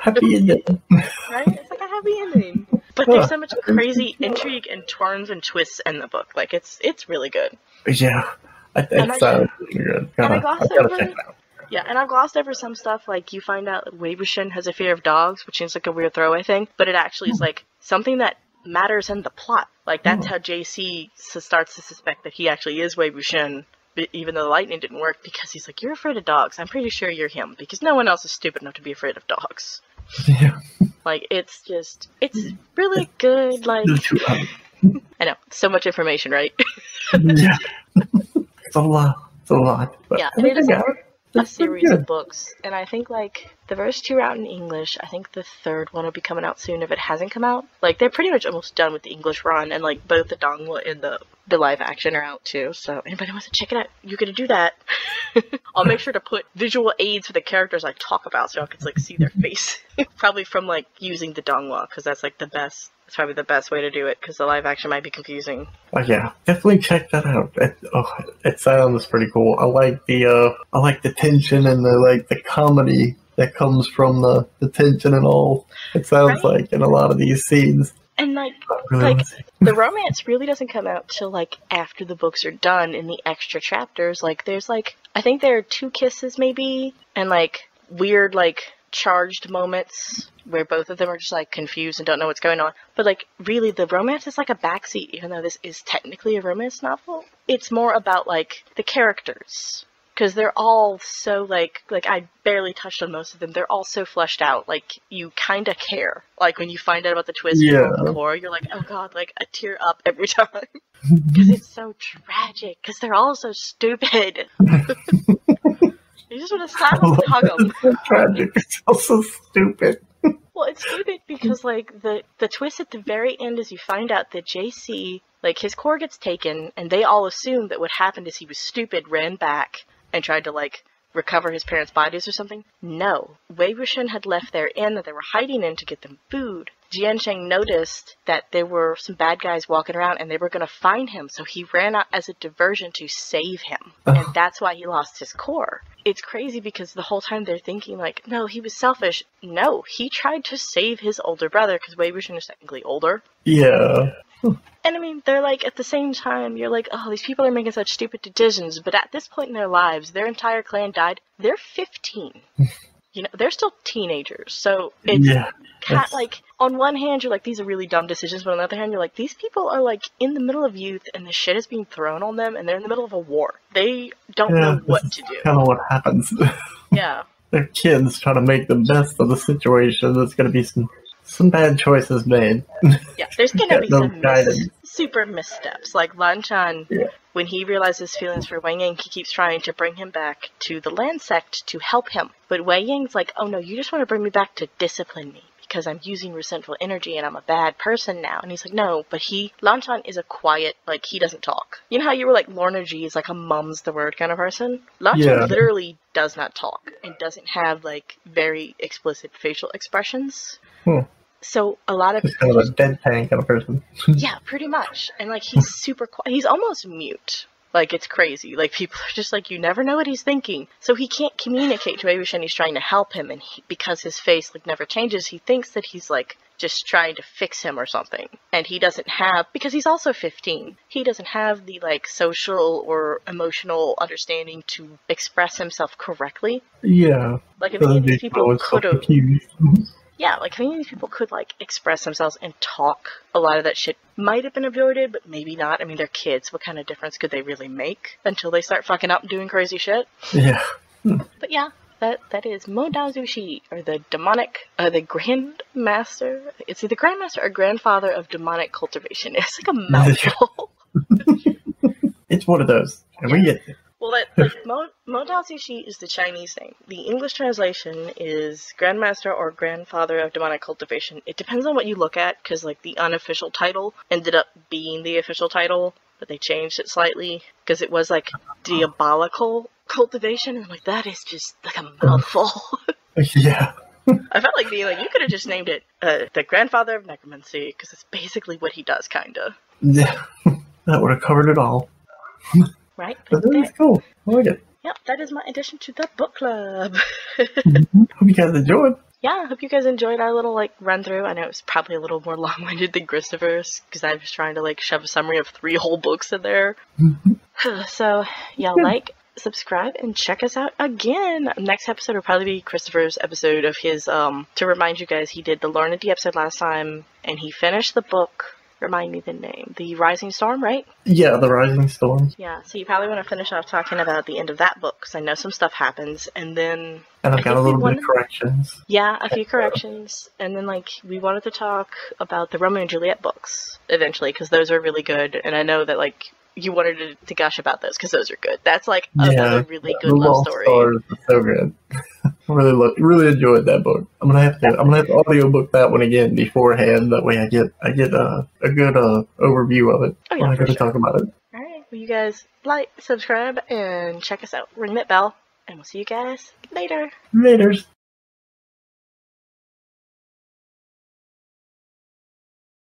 happy ending. right? It's like a happy ending. But there's so much crazy intrigue and turns and twists in the book. Like it's it's really good. Yeah. I, And it I- uh, sounds really good. and I glossed over- check it out. Yeah, and I've glossed over some stuff like you find out Wuxian has a fear of dogs, which seems like a weird throwaway thing, but it actually is hmm. like something that matters in the plot. Like that's hmm. how JC starts to suspect that he actually is Wei Wuxian, even though the lightning didn't work, because he's like, "You're afraid of dogs. I'm pretty sure you're him, because no one else is stupid enough to be afraid of dogs." Yeah. Like it's just, it's really good. Like I know, so much information, right? yeah. It's a lot. It's a lot. But Yeah, and it is I a- got it. a It's pretty series of books, and I think like the first two are out in English. I think the third one will be coming out soon if it hasn't come out. Like they're pretty much almost done with the English run, and like both the Donghua and the the live action are out too. So anybody wants to check it out, you gotta do that. I'll make sure to put visual aids for the characters I talk about, so y'all can like see their face. probably from like using the Donghua, because that's like the best. It's probably the best way to do it, because the live action might be confusing. Oh, yeah, definitely check that out. It, oh, it sounds pretty cool. I like the uh, I like the tension and the like the comedy that comes from the, the tension and all. It sounds Right? like in a lot of these scenes. And like really Like- the romance really doesn't come out till like after the books are done in the extra chapters. Like there's like I think there are two kisses maybe and like weird like charged moments where both of them are just like confused and don't know what's going on. But like really the romance is like a backseat even though this is technically a romance novel. It's more about like the characters because they're all so like like I barely touched on most of them. They're all so fleshed out. Like you kind of care. Like when you find out about the twist Yeah. core, you're like, oh god, like I tear up every time because it's so tragic. Because they're all so stupid. you just want to slap them and hug. It's so tragic. It's also stupid. Well, it's stupid because like the the twist at the very end is you find out that JC like his core gets taken, and they all assume that what happened is he was stupid, ran back, and tried to like recover his parents' bodies or something. No, Wei Wuxian had left their inn that they were hiding in to get them food. Jiang Cheng noticed that there were some bad guys walking around and they were going to find him, so he ran out as a diversion to save him. And that's why he lost his core. It's crazy because the whole time they're thinking, like, no, he was selfish. No, he tried to save his older brother because Wei Wuxian is technically older. Yeah. And I mean, they're like, at the same time, you're like, oh, these people are making such stupid decisions. But at this point in their lives, their entire clan died. They're 15. you know, they're still teenagers. So it's yeah. kind that's- like on one hand you're like these are really dumb decisions, but on the other hand you're like these people are like in the middle of youth and the shit is being thrown on them and they're in the middle of a war. They don't Yeah, know what to do. Kind of what happens. Yeah. They're kids trying to make the best of the situation. There's going to be some some bad choices made. Yeah, there's gonna be some mis- super missteps. Like Lan Zhan, Yeah. when he realizes feelings for Wei Ying, he keeps trying to bring him back to the Lan sect to help him. But Wei Ying's like, oh no, you just want to bring me back to discipline me because I'm using resentful energy and I'm a bad person now. And he's like, no, but he, Lan Zhan is a quiet, like, he doesn't talk. You know how you were like, Lorna G is like a mum's the word kind of person? Lan Zhan Yeah. literally does not talk and doesn't have like very explicit facial expressions. Hmm. So a lot of kind of a deadpan kind of person. yeah, pretty much. And like he's super quiet. He's almost mute. Like it's crazy. Like people are just like you never know what he's thinking. So he can't communicate to Avish and he's trying to help him and he, because his face like never changes, he thinks that he's like just trying to fix him or something. And he doesn't have because he's also 15. He doesn't have the like social or emotional understanding to express himself correctly. Yeah. Like if any of these people could have. yeah, like mean, these people could like express themselves and talk. A lot of that shit might have been avoided, but maybe not. I mean, they're kids. What kind of difference could they really make until they start fucking up and doing crazy shit? Yeah. But yeah, that that is Mo Dao or the demonic, uh, the Grand Master. It's either Grandmaster or Grandfather of Demonic Cultivation. It's like a mouthful. It's one of those. And we get it. Well, that like Mo, Mo Dao Zu Shi is the Chinese name. The English translation is Grandmaster or Grandfather of Demonic Cultivation. It depends on what you look at, because like the unofficial title ended up being the official title, but they changed it slightly because it was like diabolical cultivation, and I'm like that is just like a mouthful. Yeah. I felt like being like you could have just named it uh, the Grandfather of Necromancy because it's basically what he does, kinda. Yeah. that would have covered it all. Right? But But that cool. I like it. Yep, that is my addition to the book club. Hope you guys enjoyed. yeah, I hope you guys enjoyed our little like run through. I know it was probably a little more long winded than Christopher's because I was trying to like shove a summary of three whole books in there. so y'all like, subscribe, and check us out again. Next episode will probably be Christopher's episode of his. Um, to remind you guys, he did the Lorna D episode last time, and he finished the book. Remind me the name, the Rising Storm, right? Yeah, the Rising Storm. Yeah. So you probably want to finish off talking about the end of that book because I know some stuff happens, and then And I I've got a little bit wanted- of corrections. Yeah, a few corrections, and then like we wanted to talk about the Romeo and Juliet books eventually because those are really good, and I know that like you wanted to, to gush about those because those are good. That's like another really good the love Lost story. Stars so good. Really lo- really enjoyed that book. I'm gonna have to I'm gonna have to audiobook that one again beforehand. That way I get I get uh, a good uh, overview of it Oh, yeah, when I for go to talk about it. All right, well you guys like, subscribe, and check us out. Ring that bell, and we'll see you guys later. Laters.